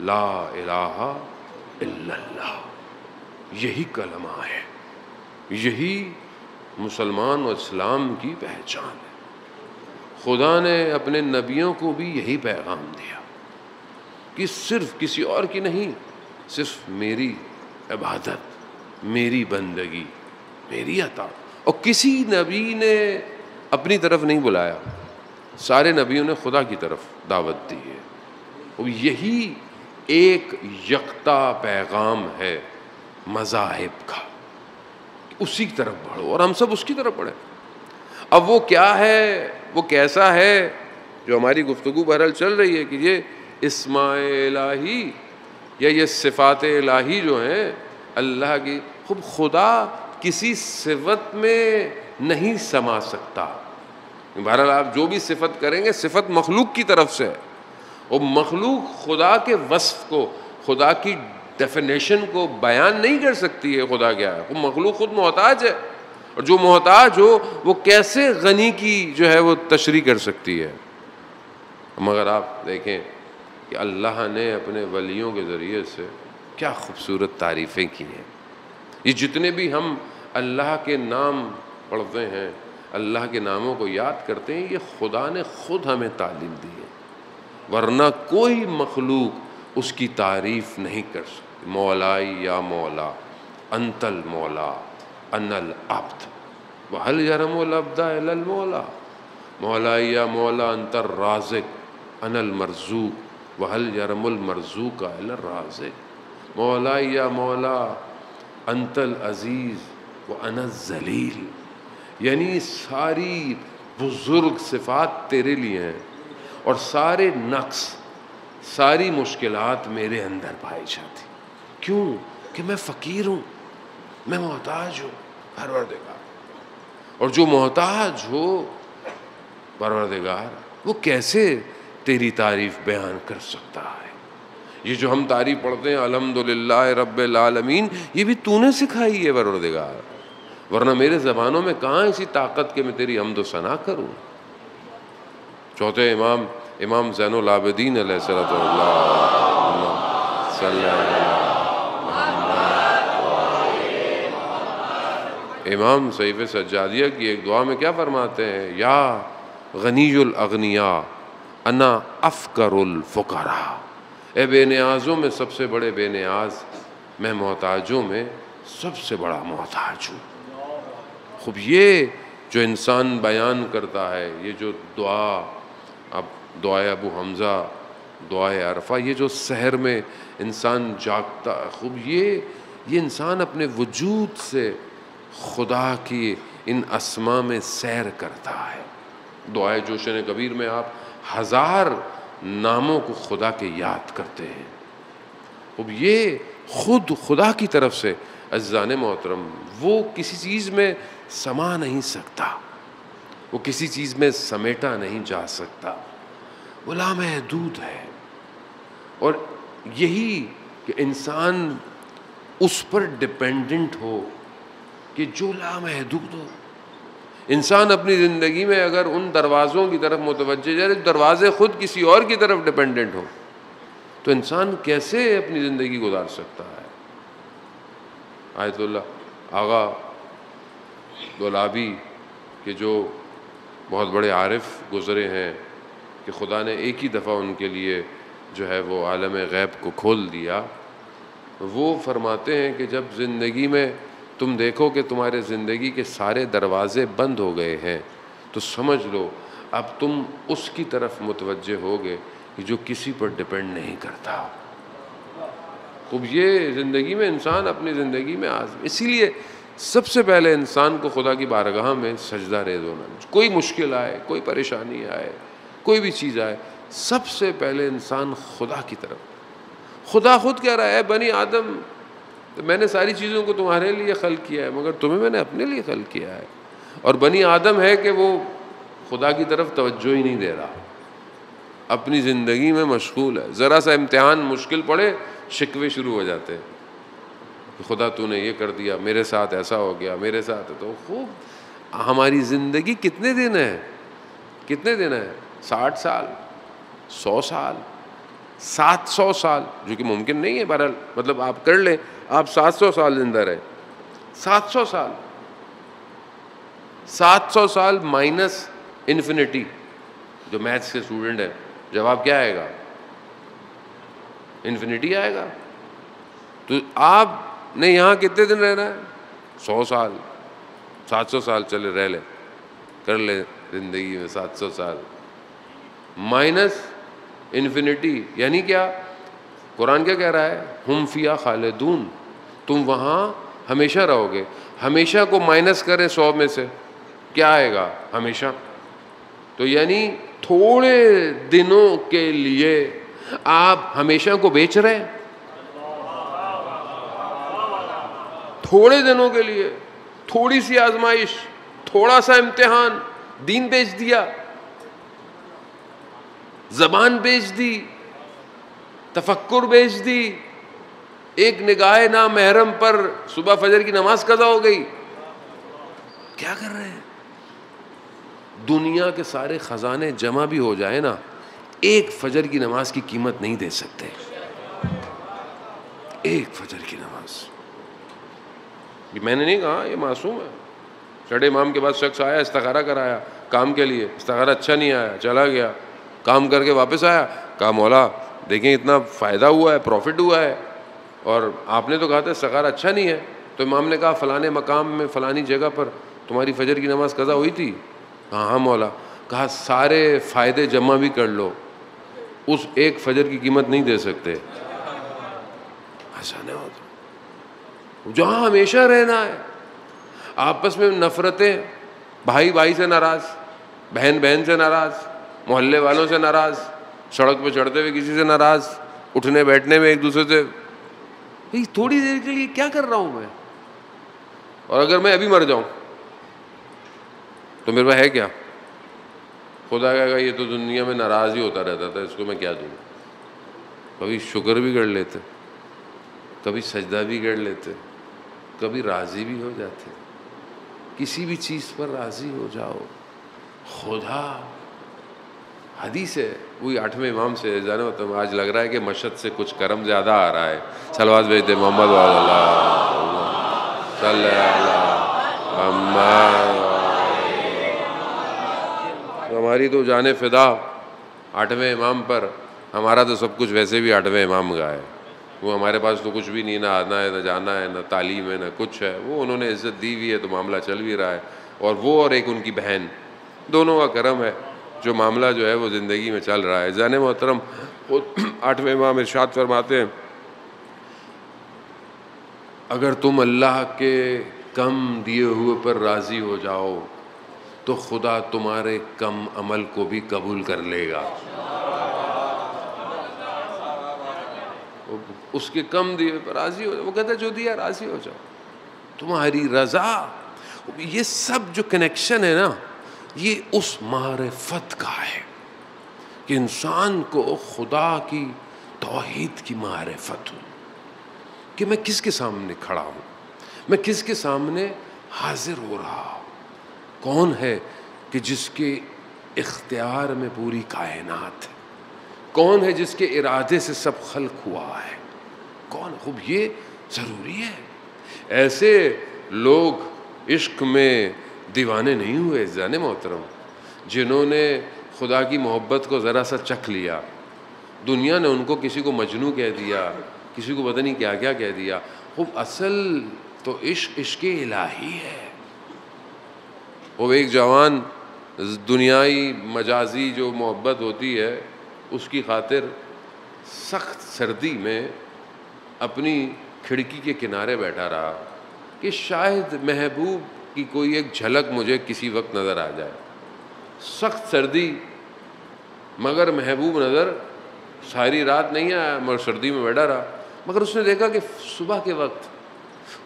ला इलाहा इल्लल्लाह। यही कलमा है। यही मुसलमान और इस्लाम की पहचान है। खुदा ने अपने नबियों को भी यही पैगाम दिया कि सिर्फ़ किसी और की नहीं, सिर्फ़ मेरी इबादत, मेरी बंदगी, मेरी अता। और किसी नबी ने अपनी तरफ़ नहीं बुलाया। सारे नबियों ने खुदा की तरफ़ दावत दी है। और यही एक यकता पैगाम है मज़ाहिब का उसी की तरफ़ बढ़ो और हम सब उसकी तरफ़ बढ़े। अब वो क्या है, वो कैसा है, जो हमारी गुफ्तु बहरल चल रही है कि ये इसमाही या ये सिफ़ात लाही जो हैं, अल्लाह की खूब खुदा किसी सिवत में नहीं समा सकता। बहरहाल आप जो भी सिफत करेंगे, सिफत मखलूक की तरफ़ से है। और मखलूक खुदा के वस्फ को, खुदा की डेफिनेशन को बयान नहीं कर सकती है खुदा क्या है वो मखलूक खुद मोहताज है। और जो मोहताज हो, वो कैसे गनी की जो है वो तशरी कर सकती है? मगर आप देखें कि अल्लाह ने अपने वलियों के ज़रिए से क्या खूबसूरत तारीफ़ें की हैं। ये जितने भी हम अल्लाह के नाम पढ़ते हैं अल्लाह के नामों को याद करते हैं, ये खुदा ने ख़ुद हमें तालीम दी है। वरना कोई मखलूक उसकी तारीफ़ नहीं कर सकती। मौलाई या मौला, अंतल मौला, अनल अब्द। वहल यरमोलब्दा मौला। मौला या मौला, अंतर राजिक, अनल मरजूक। वहल यरमुल मरजूक अल राजिक। मौला या मौला, अंतल अज़ीज़ व अनल जलील। यानी सारी बुज़ुर्ग सिफ़ात तेरे लिए हैं और सारे नक्स, सारी मुश्किलात मेरे अंदर पाई जाती। क्यों? कि मैं फ़कीर हूँ, मैं मोहताज हूँ, परवरदिगार। और जो मोहताज हो, परवरदिगार, वो कैसे तेरी तारीफ़ बयान कर सकता है? ये जो हम तारीफ़ पढ़ते हैं अलहमदिल्ला रबालमीन ये भी तूने सिखाई है, परवरदिगार। वरना मेरे ज़बानों में कहाँ ऐसी ताकत के मैं तेरी हमदो सना करूँ? चौथे इमाम इमाम सल्लल्लाहु इमाम सईफ़ सज्जादिया की एक दुआ में क्या फरमाते हैं? या गनीजुल अगनिया, अना अफ़करुल फ़ुकरा। ए बेनियाज़ों में सबसे बड़े बेनियाज, मैं मोहताजों में सबसे बड़ा मोहताज हूँ। खूब ये जो इंसान बयान करता है, ये जो दुआ, अब दुआ अबू हमज़ा दुआ अरफा, ये जो शहर में इंसान जागता, खूब ये ये इंसान अपने वजूद से खुदा की इन असमा में सैर करता है। दुआ जोशन कबीर में आप हज़ार नामों को खुदा के याद करते हैं। अब ये खुद खुदा की तरफ़ से अजान मोहतरम, वो किसी चीज़ में समा नहीं सकता। वो किसी चीज़ में समेटा नहीं जा सकता। वो लामहदूद है। और यही कि इंसान उस पर डिपेंडेंट हो कि जो लामहदूद हो इंसान अपनी ज़िंदगी में अगर उन दरवाज़ों की तरफ़ मुतवजह जाए दरवाज़े ख़ुद किसी और की तरफ़ डिपेंडेंट हो। तो इंसान कैसे अपनी ज़िंदगी गुजार सकता है? आयतुल्ला आगा गुलाबी के जो बहुत बड़े आरिफ गुज़रे हैं कि खुदा ने एक ही दफ़ा उनके लिए जो है वो आलम गैब को खोल दिया, वो फरमाते हैं कि जब ज़िंदगी में तुम देखो कि तुम्हारे ज़िंदगी के सारे दरवाज़े बंद हो गए हैं तो समझ लो अब तुम उसकी तरफ़ मुतवजह होगे कि जो किसी पर डिपेंड नहीं करता। खूब ये ज़िंदगी में इंसान अपनी ज़िंदगी में आज, इसीलिए सबसे पहले इंसान को खुदा की बारगाह में सजदा रेज होना कोई मुश्किल आए, कोई परेशानी आए, कोई भी चीज़ आए, सबसे पहले इंसान खुदा की तरफ़। खुदा खुद कह रहा है बनी आदम तो मैंने सारी चीज़ों को तुम्हारे लिए खल किया है, मगर तुम्हें मैंने अपने लिए खल किया है। और बनी आदम है कि वो खुदा की तरफ़ तवज्जो ही नहीं दे रहा। अपनी ज़िंदगी में मशगूल है। ज़रा सा इम्तहान मुश्किल पड़े, शिकवे शुरू हो जाते हैं। खुदा तूने ये कर दिया, मेरे साथ ऐसा हो गया, मेरे साथ। तो खूब, हमारी ज़िंदगी कितने दिन है? कितने दिन है? साठ साल, सौ साल, सात सौ साल, जो कि मुमकिन नहीं है बहरहाल। मतलब आप कर लें, आप सात सौ साल ज़िंदा रहे। सात सौ साल। सात सौ साल माइनस इन्फिनिटी, जो मैथ्स के स्टूडेंट है। जवाब क्या आएगा? इन्फिनिटी आएगा। तो आपने यहाँ कितने दिन रहना है? सौ साल। सात सौ साल चले, रह ले। कर ले ज़िंदगी में सात सौ साल। माइनस इन्फिनिटी, यानी क्या? कुरान क्या कह रहा है? हम फिया खालिदून। तुम वहाँ हमेशा रहोगे। हमेशा को माइनस करें सौ में से। क्या आएगा? हमेशा। तो यानी थोड़े दिनों के लिए आप हमेशा को बेच रहे हैं। थोड़े दिनों के लिए, थोड़ी सी आजमाइश, थोड़ा सा इम्तिहान, दीन बेच दिया। जबान बेच दी तफक्र बेच दी, एक निगाह ना महरम पर सुबह फजर की नमाज़ कदा हो गई। क्या कर रहे हैं? दुनिया के सारे ख़जाने जमा भी हो जाए ना, एक फजर की नमाज़ की कीमत नहीं दे सकते। एक फजर की नमाज़। ये मैंने नहीं कहा, ये मासूम है। चढ़े इमाम के बाद शख्स आया, इस्तखारा कराया, काम के लिए। इस्तखारा अच्छा नहीं आया, चला गया। काम करके वापस आया। कहा, मौला, देखें, इतना फ़ायदा हुआ है, प्रॉफिट हुआ है, और आपने तो कहा था सकार अच्छा नहीं है। तो इमाम ने कहा, फ़लाने मकाम में, फ़लानी जगह पर तुम्हारी फजर की नमाज़ कज़ा हुई थी? हाँ हाँ मौला। कहा, सारे फ़ायदे जमा भी कर लो। उस एक फजर की कीमत नहीं दे सकते। ऐसा नहीं होता। जहाँ हमेशा रहना है। आपस में नफ़रतें भाई भाई से नाराज़ बहन बहन से नाराज़, मोहल्ले वालों से नाराज़, सड़क पर चढ़ते हुए किसी से नाराज़, उठने बैठने में एक दूसरे से। भाई थोड़ी देर के लिए क्या कर रहा हूँ मैं? और अगर मैं अभी मर जाऊँ तो मेरे पास है क्या? खुदा कहेगा ये तो दुनिया में नाराज़ ही होता रहता था, इसको मैं क्या दूँ? कभी शुक्र भी कर लेते, कभी सजदा भी कर लेते। कभी राज़ी भी हो जाते। किसी भी चीज़ पर राज़ी हो जाओ। खुदा। हदीस है, वही आठवें इमाम से जाने तो आज लग रहा है कि मशद से कुछ करम ज़्यादा आ रहा है। सलवाज भेज दे मोहम्मद हमारी तो जाने फिदा। आठवें इमाम पर, हमारा तो सब कुछ वैसे भी आठवें इमाम का है। वो हमारे पास तो कुछ भी नहीं, ना आना है, ना जाना है, ना तालीम है, ना कुछ है। वो उन्होंने इज़्ज़त दी हुई है तो मामला चल भी रहा है। और वो और एक उनकी बहन, दोनों का करम है। जो मामला जो है वो ज़िंदगी में चल रहा है। जान मोहतरम आठवें इमाम इरशाद फरमाते हैं, अगर तुम अल्लाह के कम दिए हुए पर राज़ी हो जाओ तो खुदा तुम्हारे कम अमल को भी कबूल कर लेगा। उसके कम दिए, पर राज़ी हो जाओ। वो कहता जो दिया, राज़ी हो जाओ। तुम्हारी रज़ा, ये सब जो कनेक्शन है ना, ये उस मारफत का है कि इंसान को खुदा की तोहद की मारफत हो। कि मैं किसके सामने खड़ा हूँ? मैं किसके सामने हाजिर हो रहा हूँ? कौन है कि जिसके इख्तियार में पूरी कायनात है? कौन है जिसके इरादे से सब खल्क हुआ है? कौन? खूब, ये ज़रूरी है। ऐसे लोग इश्क में दीवाने नहीं हुए, जाने मोहतरम। जिन्होंने खुदा की मोहब्बत को ज़रा सा चख लिया, दुनिया ने उनको किसी को मजनू कह दिया, किसी को पता नहीं क्या क्या कह दिया। खूब, असल तो इश्क इश्क इलाही है। वो एक जवान दुनियाई मजाजी जो मोहब्बत होती है उसकी खातिर सख्त सर्दी में अपनी खिड़की के किनारे बैठा रहा कि शायद महबूब की कोई एक झलक मुझे किसी वक्त नज़र आ जाए। सख्त सर्दी, मगर महबूब नज़र सारी रात नहीं आया, मगर सर्दी में बैठा रहा। मगर उसने देखा कि सुबह के वक्त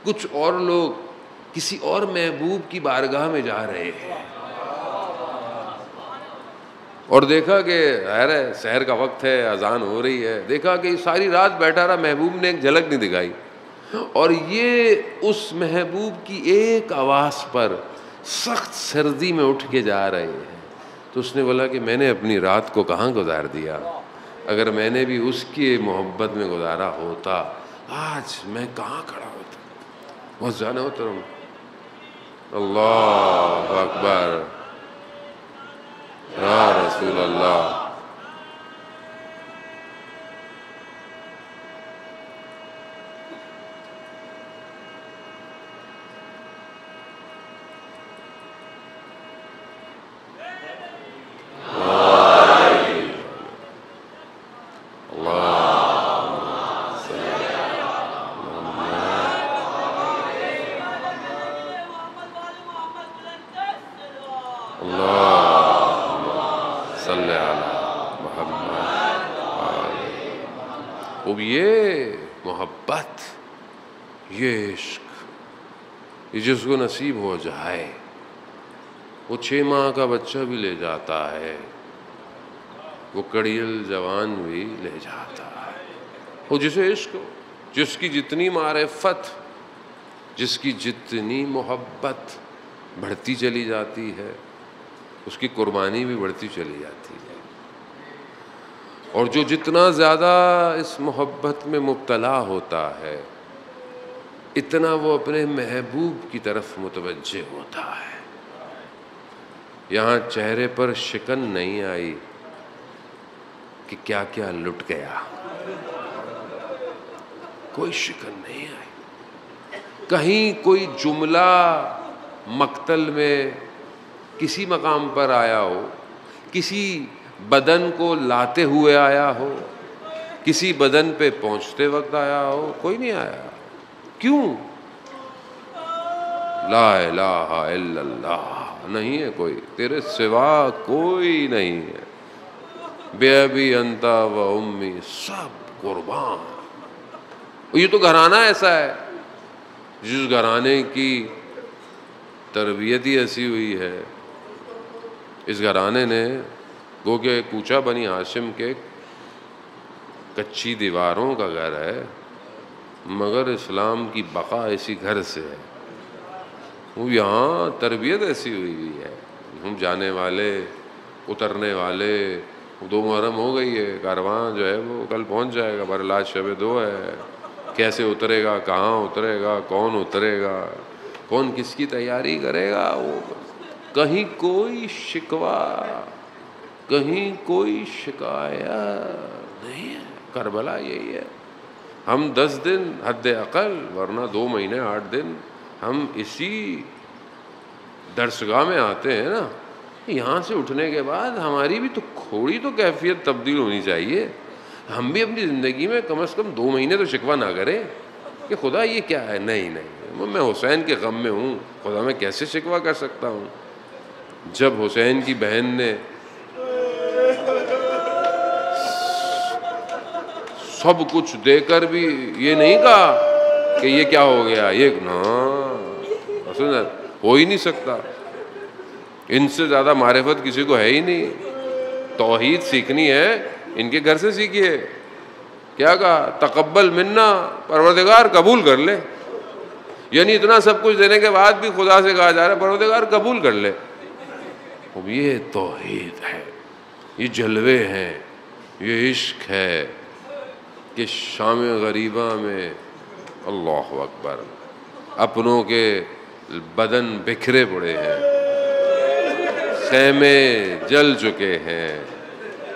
कुछ और लोग किसी और महबूब की बारगाह में जा रहे हैं। और देखा कि है शहर का वक्त है, अजान हो रही है। देखा कि सारी रात बैठा रहा, महबूब ने एक झलक नहीं दिखाई। और ये उस महबूब की एक आवाज़ पर सख्त सर्दी में उठ के जा रहे हैं। तो उसने बोला कि मैंने अपनी रात को कहाँ गुजार दिया? अगर मैंने भी उसकी मोहब्बत में गुजारा होता, आज मैं कहाँ खड़ा होता? बहुत जाना होता अल्लाह अकबर। या रसूल अल्लाह खूब ये मोहब्बत ये इश्क ये जिसको नसीब हो जाए, वो छः माह का बच्चा भी ले जाता है। वो कड़ियल जवान भी ले जाता है। वो जिसे इश्क जिसकी जितनी मारफत, जिसकी जितनी मोहब्बत बढ़ती चली जाती है, उसकी कुर्बानी भी बढ़ती चली जाती है। और जो जितना ज़्यादा इस मोहब्बत में मुबतला होता है इतना वो अपने महबूब की तरफ़ मुतवजह होता है। यहाँ चेहरे पर शिकन नहीं आई कि क्या क्या लुट गया। कोई शिकन नहीं आई। कहीं कोई जुमला मकतल में किसी मकाम पर आया हो, किसी बदन को लाते हुए आया हो, किसी बदन पे पहुँचते वक्त आया हो, कोई नहीं आया। क्यों? ला इल्लल्लाह। नहीं है कोई। तेरे सिवा कोई नहीं है। बेबी अंता व उम्मी सब कुर्बान। ये तो घराना ऐसा है। जिस घराने की तरबियत ही ऐसी हुई है। इस घराने ने गो के कूचा बनी हाशिम के कच्ची दीवारों का घर है। मगर इस्लाम की बका ऐसी घर से है। वो यहाँ तरबियत ऐसी हुई हुई है। हम जाने वाले, उतरने वाले, दो मुहर्रम हो गई है, कारवां जो है वो कल पहुँच जाएगा बरलाज शब दो है। कैसे उतरेगा, कहाँ उतरेगा, कौन उतरेगा, कौन किसकी तैयारी करेगा, वो कहीं कोई शिकवा, कहीं कोई शिकायत नहीं है। करबला यही है। हम दस दिन हद अकल, वरना दो महीने, आठ दिन, हम इसी दर्शगाह में आते हैं ना, यहाँ से उठने के बाद हमारी भी तो थोड़ी तो कैफियत तब्दील होनी चाहिए। हम भी अपनी ज़िंदगी में कम अज़ कम दो महीने तो शिकवा ना करें कि खुदा ये क्या है? नहीं नहीं, मैं हुसैन के गम में हूँ, खुदा मैं कैसे शिकवा कर सकता हूँ? जब हुसैन की बहन ने सब कुछ देकर भी ये नहीं कहा कि ये क्या हो गया, ये ना। हो ही नहीं सकता। इनसे ज़्यादा मारिफत किसी को है ही नहीं। तोहीद सीखनी है, इनके घर से सीखिए। क्या कहा? तकबल मिन्ना, परवरदिगार कबूल कर ले। यानी इतना सब कुछ देने के बाद भी खुदा से कहा जा रहा है, परवरदिगार कबूल कर ले। ये तोहीद है, ये जलवे हैं, ये इश्क है। कि शाम गरीबा में अल्लाह अकबर। अपनों के बदन बिखरे पड़े हैं। खेमे जल चुके हैं।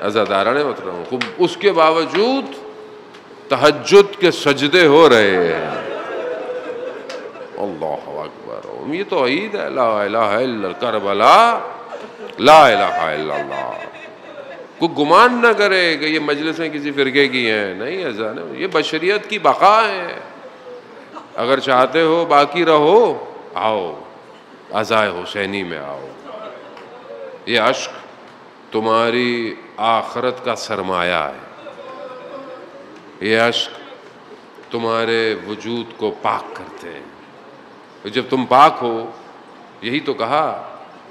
अजादारा ने बता हूँ उसके बावजूद तहजद के सजदे हो रहे हैं। अल्लाह अकबर। ये तो ईद है, ला करबला, ला इल्लल्लाह को गुमान ना करे कि ये मजलिसें किसी फ़िरके की हैं। नहीं, ऐसा ये बशरियत की बका है। अगर चाहते हो बाकी रहो, आओ। अज़ाए हुसैनी में आओ। ये अश्क तुम्हारी आखरत का सरमाया है। ये अश्क तुम्हारे वजूद को पाक करते हैं। तो जब तुम पाक हो, यही तो कहा,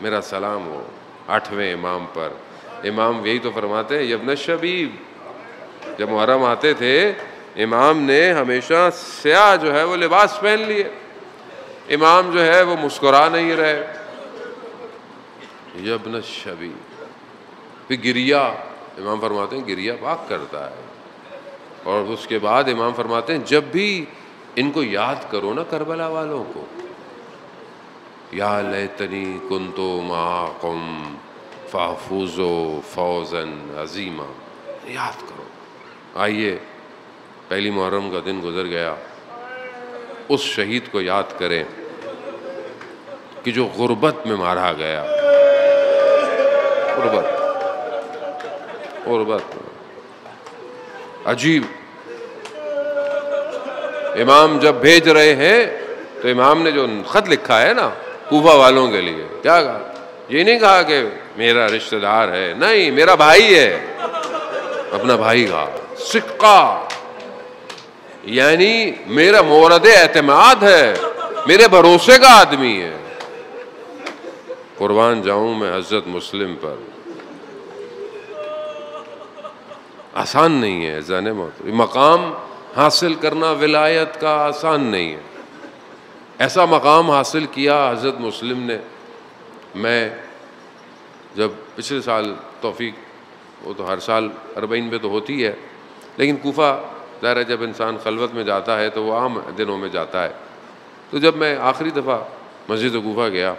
मेरा सलाम हो, आठवें इमाम पर। इमाम यही तो फरमाते हैं यबन शबीब। जब मुहर्रम आते थे, इमाम ने हमेशा स्या जो है वो लिबास पहन लिए। इमाम जो है वो मुस्कुरा नहीं रहे। यबन शबी फिर गिरिया, इमाम फरमाते हैं, गिरिया पाक करता है। और उसके बाद इमाम फरमाते हैं, जब भी इनको याद करो ना करबला वालों को। या लेतनी कुन तो माकुम। फ़ाफूज़ो फ़ौज़न अजीमा याद करो। आइए, पहली मुहर्रम का दिन गुजर गया। उस शहीद को याद करें कि जो गुर्बत में मारा गया। गुर्बत। गुर्बत। अजीब। इमाम जब भेज रहे हैं तो इमाम ने जो खत लिखा है ना, कूफा वालों के लिए, क्या कहा? ये नहीं कहा कि मेरा रिश्तेदार है। नहीं, मेरा भाई है। अपना भाई का सिक्का। यानी मेरा मोरद एतमाद है, मेरे भरोसे का आदमी है। कुर्बान जाऊँ मैं हज़रत मुस्लिम पर। आसान नहीं है, जाने मकाम हासिल करना, विलायत का आसान नहीं है। ऐसा मकाम हासिल किया हज़रत मुस्लिम ने। मैं जब पिछले साल तोफ़ी वो तो हर साल अरबईन में तो होती है, लेकिन कोफा ज़ाहिर जब इंसान खलवत में जाता है तो वो आम दिनों में जाता है। तो जब मैं आखिरी दफ़ा मस्जिद कोफा गया,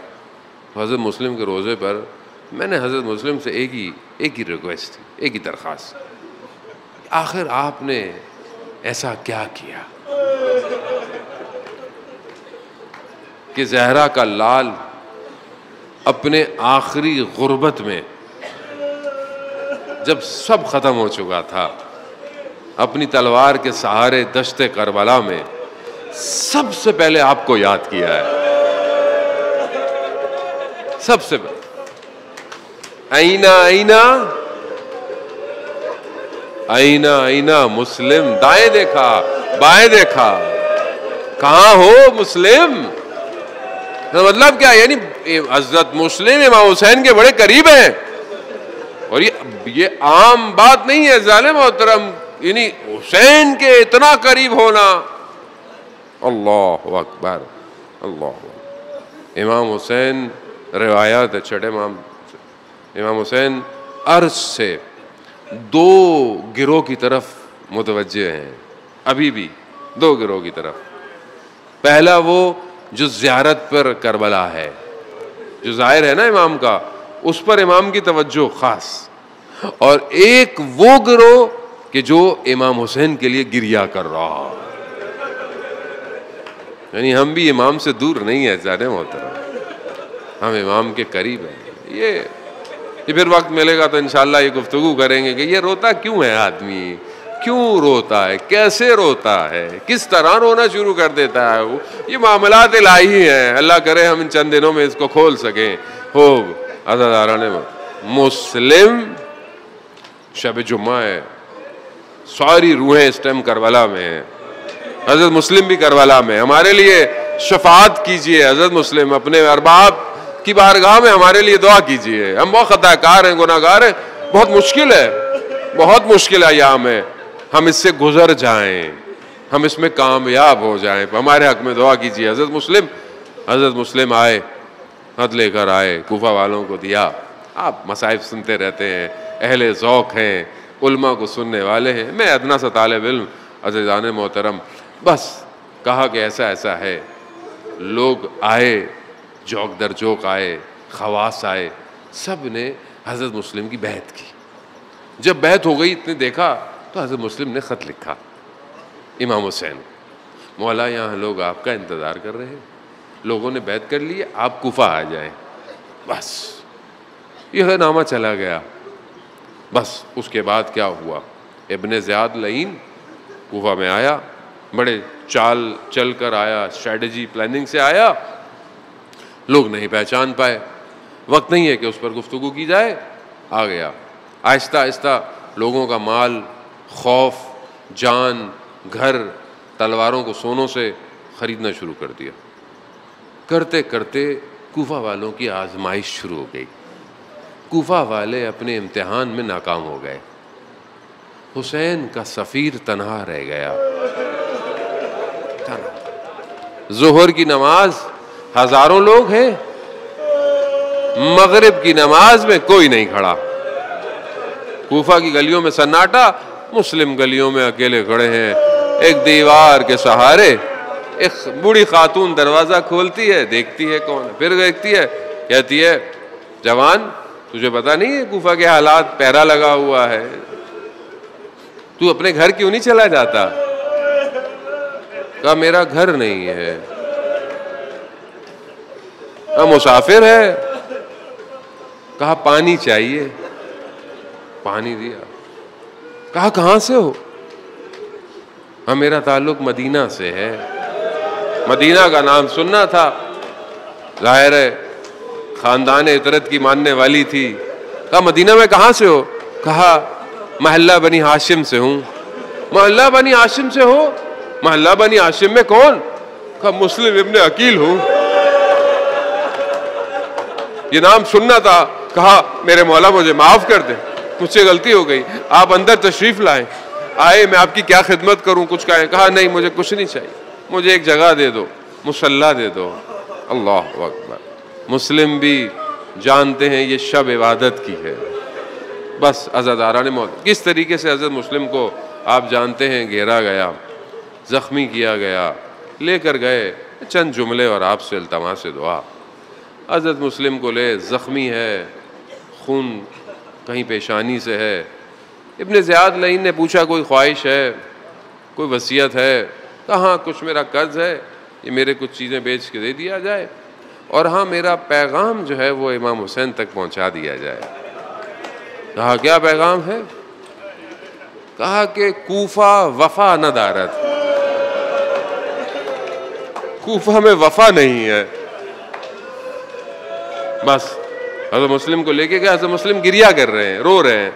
हज़रत मुस्लिम के रोज़े पर, मैंने हज़रत मुस्लिम से एक ही एक ही रिक्वेस्ट थी एक ही दरख्वास्त, आखिर आपने ऐसा क्या किया? कि जहरा का लाल अपने आखिरी गुर्बत में, जब सब ख़त्म हो चुका था, अपनी तलवार के सहारे दश्ते करबला में सबसे पहले आपको याद किया है। सबसे आईना आईना आईना आईना मुस्लिम, दाएँ देखा, बाएँ देखा। कहा हो मुस्लिम? तो मतलब क्या यानी हज़रत मुस्लिम, इमाम हुसैन के बड़े करीब हैं। और ये ये आम बात नहीं है जालिम मोहतरम। यानी, हुसैन के इतना करीब होना। अल्लाह अकबर, अल्लाह इमाम हुसैन रिवायात है, छठे इमाम इमाम हुसैन अर्ज़ से दो गिरोह की तरफ़ मुतवजह हैं। अभी भी दो गिरोह की तरफ़। पहला वो जो ज़्यारत पर करबला है, जो ज़ाहिर है ना इमाम का, उस पर इमाम की तवज्जो ख़ास। और एक वो गिरोह कि जो इमाम हुसैन के लिए गिरिया कर रहा यानी हम भी इमाम से दूर नहीं है जाने मोहतरम। हम इमाम के करीब हैं। ये ये फिर वक्त मिलेगा तो इनशाला ये गुफ्तगु करेंगे कि ये रोता क्यों है आदमी? क्यों रोता है? कैसे रोता है? किस तरह रोना शुरू कर देता है वो? ये मामला इलाही हैं। अल्लाह करे हम इन चंद दिनों में इसको खोल सकें। हो ने मुस्लिम शब जुम्मा है। सारी रूहें इस टाइम करबला में हैं। हज़रत मुस्लिम भी करबला में हमारे लिए शफात कीजिए, हज़रत मुस्लिम। अपने अरबाब की बारगाह में हमारे लिए दुआ कीजिए। हम बहुत खताकार हैं, गुनागार हैं। बहुत मुश्किल है। बहुत मुश्किल है। यहाँ में हम इससे गुजर जाएँ, हम इसमें कामयाब हो जाएँ। हमारे हक में दुआ कीजिए, हज़रत मुस्लिम हज़रत मुस्लिम आए, हद लेकर आए कोफा वालों को दिया। आप मसाइब सुनते रहते हैं, अहले ज़ौक़ हैं, उल्मा को सुनने वाले हैं। मैं अदना सा तालब इल्म अजीज़ान मोहतरम, बस कहा कि ऐसा ऐसा है। लोग आए, जोक दर जोक आए, खवास आए, सबने हज़रत मुस्लिम की बहत की। जब बहत हो गई, इतने देखा तो हज़रत मुस्लिम ने ख़त लिखा। इमाम हुसैन मौला यहाँ लोग आपका इंतज़ार कर रहे हैं। लोगों ने बैत कर लिए आप कुफा आ जाए। बस, यह नामा चला गया। बस, उसके बाद क्या हुआ? इबन ज़्याद लईन कुफा में आया, बड़े चाल चल कर आया स्ट्रेटजी प्लानिंग से आया। लोग नहीं पहचान पाए। वक्त नहीं है कि उस पर गुफ्तु की जाए। आ गया। आहिस्ता आहिस्ता लोगों का माल खौफ, जान, घर, तलवारों को सोनों से ख़रीदना शुरू कर दिया। करते करते कोफा वालों की आजमाइश शुरू हो गई। कोफा वाले अपने इम्तिहान में नाकाम हो गए। हुसैन का सफ़ीर तनहा रह गया। जोहर की नमाज़, हज़ारों लोग हैं। मगरिब की नमाज़ में कोई नहीं खड़ा। कोफा की गलियों में सन्नाटा मुस्लिम गलियों में अकेले खड़े हैं। एक दीवार के सहारे एक बूढ़ी खातून दरवाज़ा खोलती है, देखती है कौन है? फिर देखती है, कहती है, जवान, तुझे पता नहीं है गुफा के हालात? पैरा लगा हुआ है। तू अपने घर क्यों नहीं चला जाता? कहा, मेरा घर नहीं है। कहा मुसाफिर है। कहा, पानी चाहिए? पानी दिया। कहा, कहाँ से हो? हाँ मेरा ताल्लुक मदीना से है। मदीना का नाम सुनना था। ज़ाहिर है, ख़ानदान इतरत की मानने वाली थी। कहा, मदीना में कहाँ से हो? कहा, महल्ला बनी हाशिम से हूँ। महल्ला बनी हाशिम से हो? महल्ला बनी हाशिम में कौन? कहा, मुस्लिम इब्ने अकील हूँ। ये नाम सुनना था। कहा, मेरे मौला मुझे माफ़ कर दे। मुझसे गलती हो गई। आप अंदर तशरीफ़ लाएँ। आए, मैं आपकी क्या खिदमत करूँ? कुछ कहें। कहा, नहीं, मुझे कुछ नहीं चाहिए। मुझे एक जगह दे दो। मुसल्ला दे दो। अल्लाह अकबर। मुस्लिम भी जानते हैं, ये शब इबादत की है। बस अजादारा ने मौत। किस तरीके से हज़रत मुस्लिम को आप जानते हैं? घेरा गया, ज़ख्मी किया गया, लेकर गए। चंद जुमले और आपसे अल्तमा से दुआ। हज़रत मुस्लिम को ले, ज़ख्मी है, खून कहीं पेशानी से है। इबन ज़ियाद लईन ने पूछा, कोई ख्वाहिश है? कोई वसीयत है? कहाँ कुछ मेरा कर्ज है। ये मेरे कुछ चीज़ें बेच के दे दिया जाए और हाँ मेरा पैगाम जो है, वो इमाम हुसैन तक पहुँचा दिया जाए। कहा, क्या पैगाम है? कहा कि, कूफा वफा न दारत। कूफा में वफा नहीं है। बस। हज़रत मुस्लिम को लेके गया हज़रत मुस्लिम गिरिया कर रहे हैं, रो रहे हैं।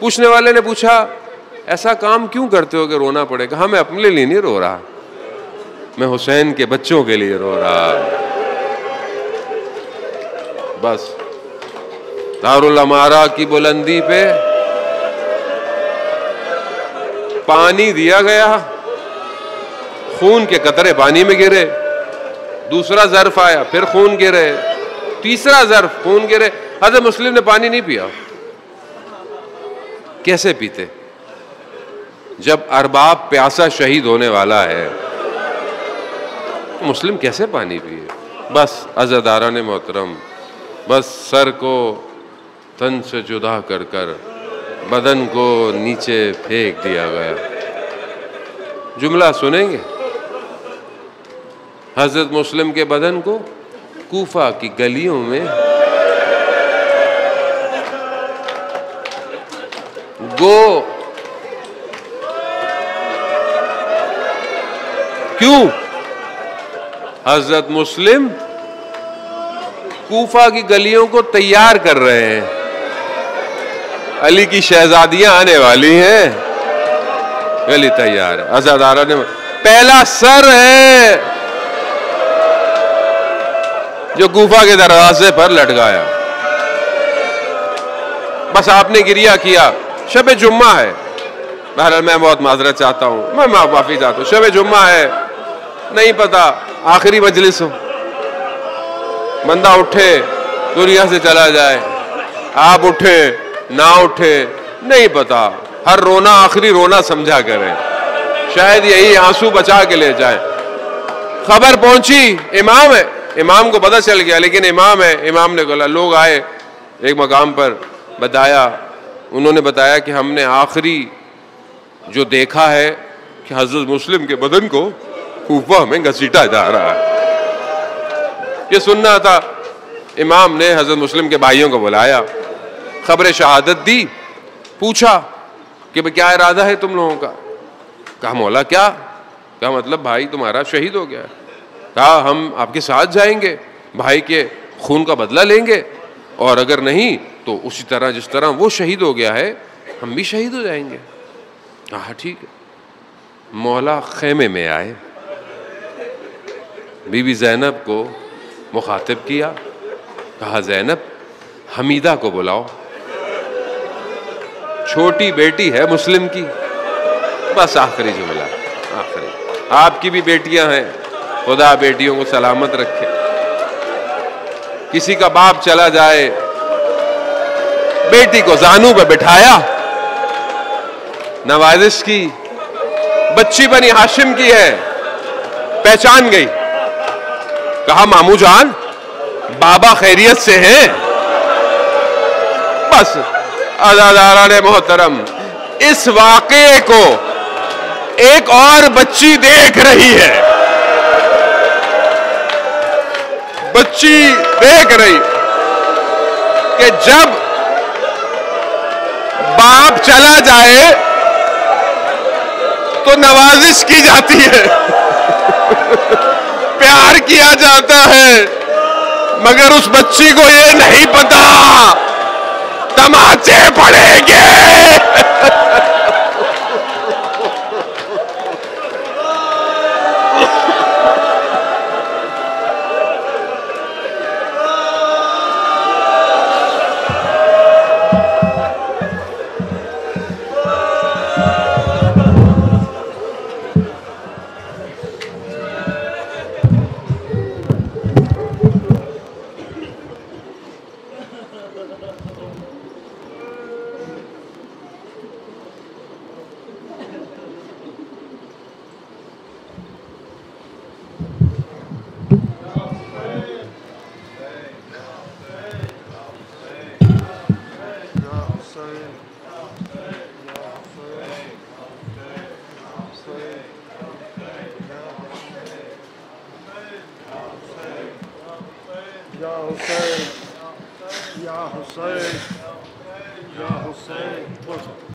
पूछने वाले ने पूछा, ऐसा काम क्यों करते हो कि रोना पड़ेगा हाँ मैं अपने लिए नहीं रो रहा? मैं हुसैन के बच्चों के लिए रो रहा बस। दारुल अमारा की बुलंदी पे पानी दिया गया। खून के कतरे पानी में गिरे। दूसरा जर्फ आया, फिर खून गिरे। तीसरा जर्फ, खून गिरे। हज़रत मुस्लिम ने पानी नहीं पिया। कैसे पीते? जब अरबाब प्यासा शहीद होने वाला है तो मुस्लिम कैसे पानी पिए? बस अजादारा ने मोहतरम। बस, सर को तन से जुदा कर कर बदन को नीचे फेंक दिया गया। जुमला सुनेंगे? हज़रत मुस्लिम के बदन को कूफा की गलियों में गो। क्यों? हज़रत मुस्लिम कूफा की गलियों को तैयार कर रहे हैं। अली की शहजादियाँ आने वाली हैं। गली तैयार है। अजादारा ने पहला सर है। जो गुफा के दरवाजे पर लटकाया। बस आपने गिरिया किया। शब जुम्मा है। बहरहाल मैं बहुत माजरत चाहता हूँ। मैं माफ़, माफ़ी चाहता हूँ। शब जुम्मा है। नहीं पता, आखिरी मजलिस हो। बंदा उठे, दुनिया से चला जाए। आप उठे, ना उठे, नहीं पता। हर रोना, आखिरी रोना समझा करें। शायद यही आँसू बचा के ले जाए। खबर पहुँची, इमाम है। इमाम को पता चल गया, लेकिन इमाम है, इमाम ने बोला, लोग आए। एक मकाम पर बताया, उन्होंने बताया कि हमने आखिरी जो देखा है कि हज़रत मुस्लिम के बदन को कूफा में घसीटा जा रहा है। ये सुनना था। इमाम ने हज़रत मुस्लिम के भाइयों को बुलाया, खबर शहादत दी, पूछा कि भाई क्या इरादा है तुम लोगों का? कहा, मौला क्या? क्या मतलब भाई तुम्हारा शहीद हो गया कहा हम आपके साथ जाएँगे, भाई के खून का बदला लेंगे, और अगर नहीं तो उसी तरह जिस तरह वो शहीद हो गया है, हम भी शहीद हो जाएँगे। कहा ठीक है। मौला खेमे में आए। बीबी जैनब को मुखातिब किया। कहा, जैनब, हमीदा को बुलाओ। छोटी बेटी है मुस्लिम की। बस आखिरी जुमला, आखिरी। आपकी भी बेटियाँ हैं। खुदा बेटियों को सलामत रखे। किसी का बाप चला जाए, बेटी को जानू पे बिठाया, नवाजिश की, बच्ची बनी हाशिम की है, पहचान गई। कहा, मामू जान, बाबा खैरियत से हैं। बस अदादारा ने मोहतरम, इस वाक़े को एक और बच्ची देख रही है। बच्ची देख रही कि जब बाप चला जाए तो नवाजिश की जाती है। प्यार किया जाता है, मगर उस बच्ची को ये नहीं पता, तमाचे पड़ेंगे।